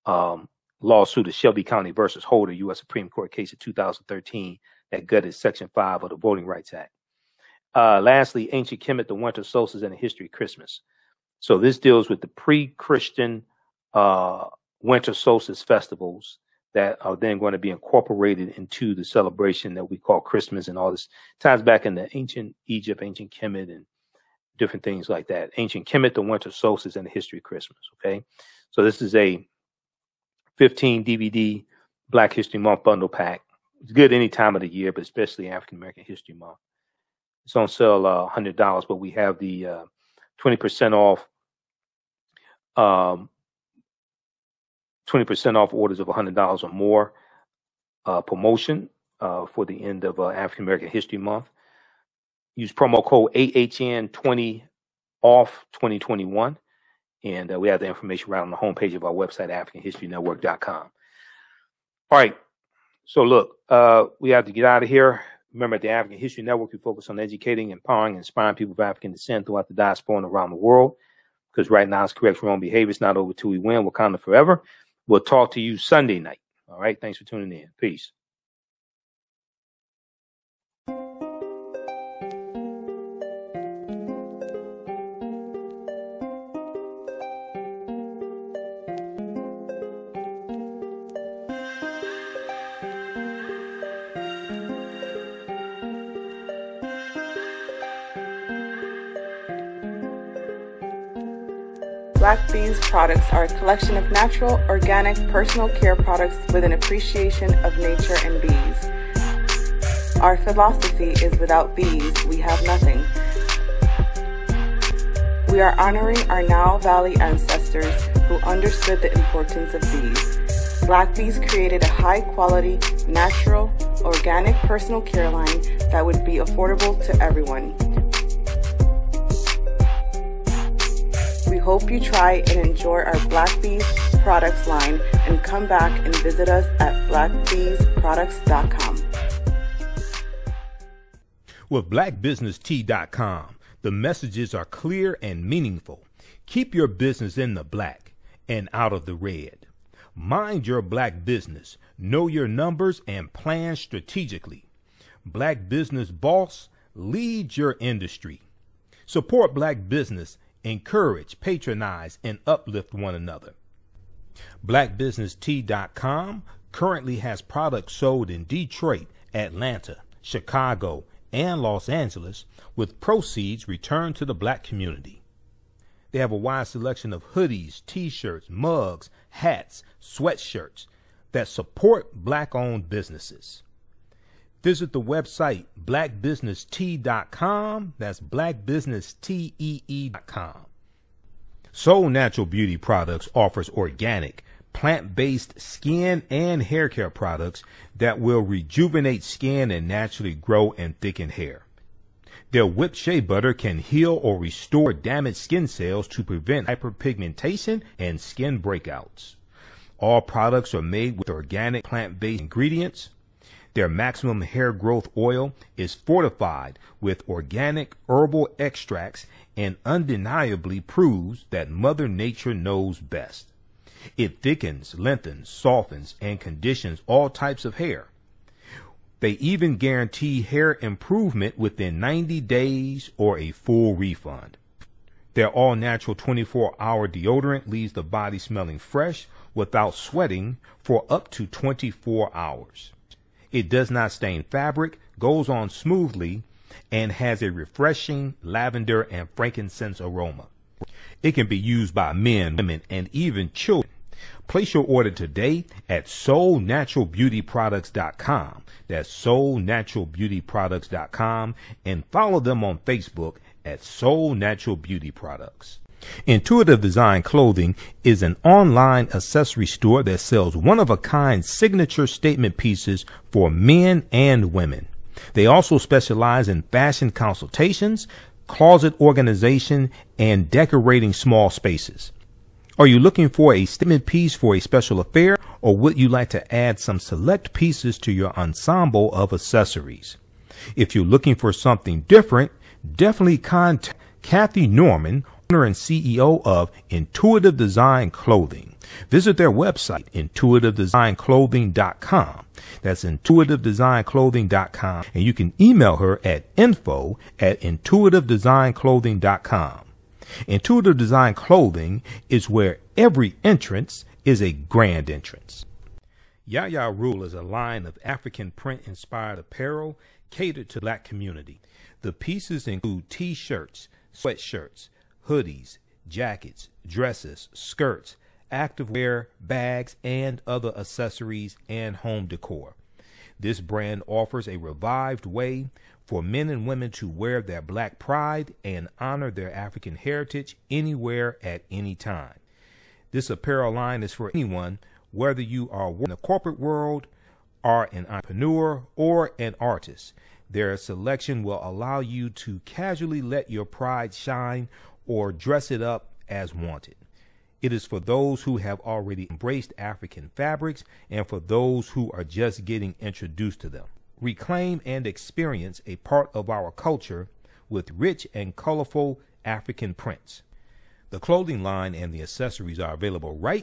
um, lawsuit of Shelby County versus Holder, U.S. Supreme Court case of 2013 that gutted Section 5 of the Voting Rights Act. Uh, lastly, Ancient Kemet, the Winter Solstice, and the History of Christmas. So this deals with the pre-Christian uh, winter solstice festivals that are then going to be incorporated into the celebration that we call Christmas and all this ties back into ancient Egypt, ancient Kemet, and different things like that. Ancient Kemet, the winter solstice, and the history of Christmas. Okay, so this is a 15 DVD Black History Month bundle pack. It's good any time of the year, but especially African American History Month. It's on sale uh, $100, but we have the uh, 20% off um, 20% off orders of $100 or more uh, promotion uh, for the end of uh, African American History Month. Use promo code AHN20 off 2021. And uh, we have the information right on the homepage of our website, AfricanHistoryNetwork.com. All right. So, look, uh, we have to get out of here. Remember, at the African History Network, we focus on educating, empowering, and inspiring people of African descent throughout the diaspora and around the world. Because right now, it's correct wrong behavior. It's not over till we win. we're Wakanda forever. We'll talk to you Sunday night. All right. Thanks for tuning in. Peace. Black products are a collection of natural, organic, personal care products with an appreciation of nature and bees. Our philosophy is without bees, we have nothing. We are honoring our Nile Valley ancestors who understood the importance of bees. Black Bees created a high quality, natural, organic personal care line that would be affordable to everyone. Hope you try and enjoy our Black Bees products line and come back and visit us at blackbeesproducts.com. With blackbusinesstee.com, the messages are clear and meaningful. Keep your business in the black and out of the red. Mind your black business, know your numbers, and plan strategically. Black Business Boss, lead your industry. Support black business, encourage, patronize, and uplift one another. BlackBusinessTee.com currently has products sold in Detroit, Atlanta, Chicago, and Los Angeles, with proceeds returned to the black community. They have a wide selection of hoodies, t shirts, mugs, hats, sweatshirts that support black owned businesses. Visit the website blackbusinesstee.com. That's blackbusinesstee.com. Soul Natural Beauty Products offers organic, plant based skin and hair care products that will rejuvenate skin and naturally grow and thicken hair. Their whipped shea butter can heal or restore damaged skin cells to prevent hyperpigmentation and skin breakouts. All products are made with organic plant based ingredients. Their maximum hair growth oil is fortified with organic herbal extracts and undeniably proves that Mother Nature knows best. It thickens, lengthens, softens, and conditions all types of hair. They even guarantee hair improvement within 90 days or a full refund. Their all natural 24 hour deodorant leaves the body smelling fresh without sweating for up to 24 hours. It does not stain fabric, goes on smoothly, and has a refreshing lavender and frankincense aroma. It can be used by men, women, and even children. Place your order today at soulnaturalbeautyproducts.com. That's soulnaturalbeautyproducts.com and follow them on Facebook at Soul Natural Beauty Products. Intuitive Design Clothing is an online accessory store that sells one of a kind signature statement pieces for men and women. They also specialize in fashion consultations, closet organization, and decorating small spaces. Are you looking for a statement piece for a special affair, or would you like to add some select pieces to your ensemble of accessories? If you're looking for something different, definitely contact Kathy Norman, owner and CEO of Intuitive Design Clothing. Visit their website, intuitivedesignClothing.com. That's intuitivedesignClothing.com. And you can email her at info at intuitivedesignClothing.com. Intuitive Design Clothing is where every entrance is a grand entrance. Yaya Rule is a line of African print inspired apparel catered to the black community. The pieces include t shirts, sweatshirts, hoodies, jackets, dresses, skirts, activewear, bags, and other accessories and home decor. This brand offers a revived way for men and women to wear their black pride and honor their African heritage anywhere at any time. This apparel line is for anyone, whether you are in the corporate world, are an entrepreneur, or an artist. Their selection will allow you to casually let your pride shine or dress it up as wanted. It is for those who have already embraced African fabrics and for those who are just getting introduced to them. Reclaim and experience a part of our culture with rich and colorful African prints. The clothing line and the accessories are available right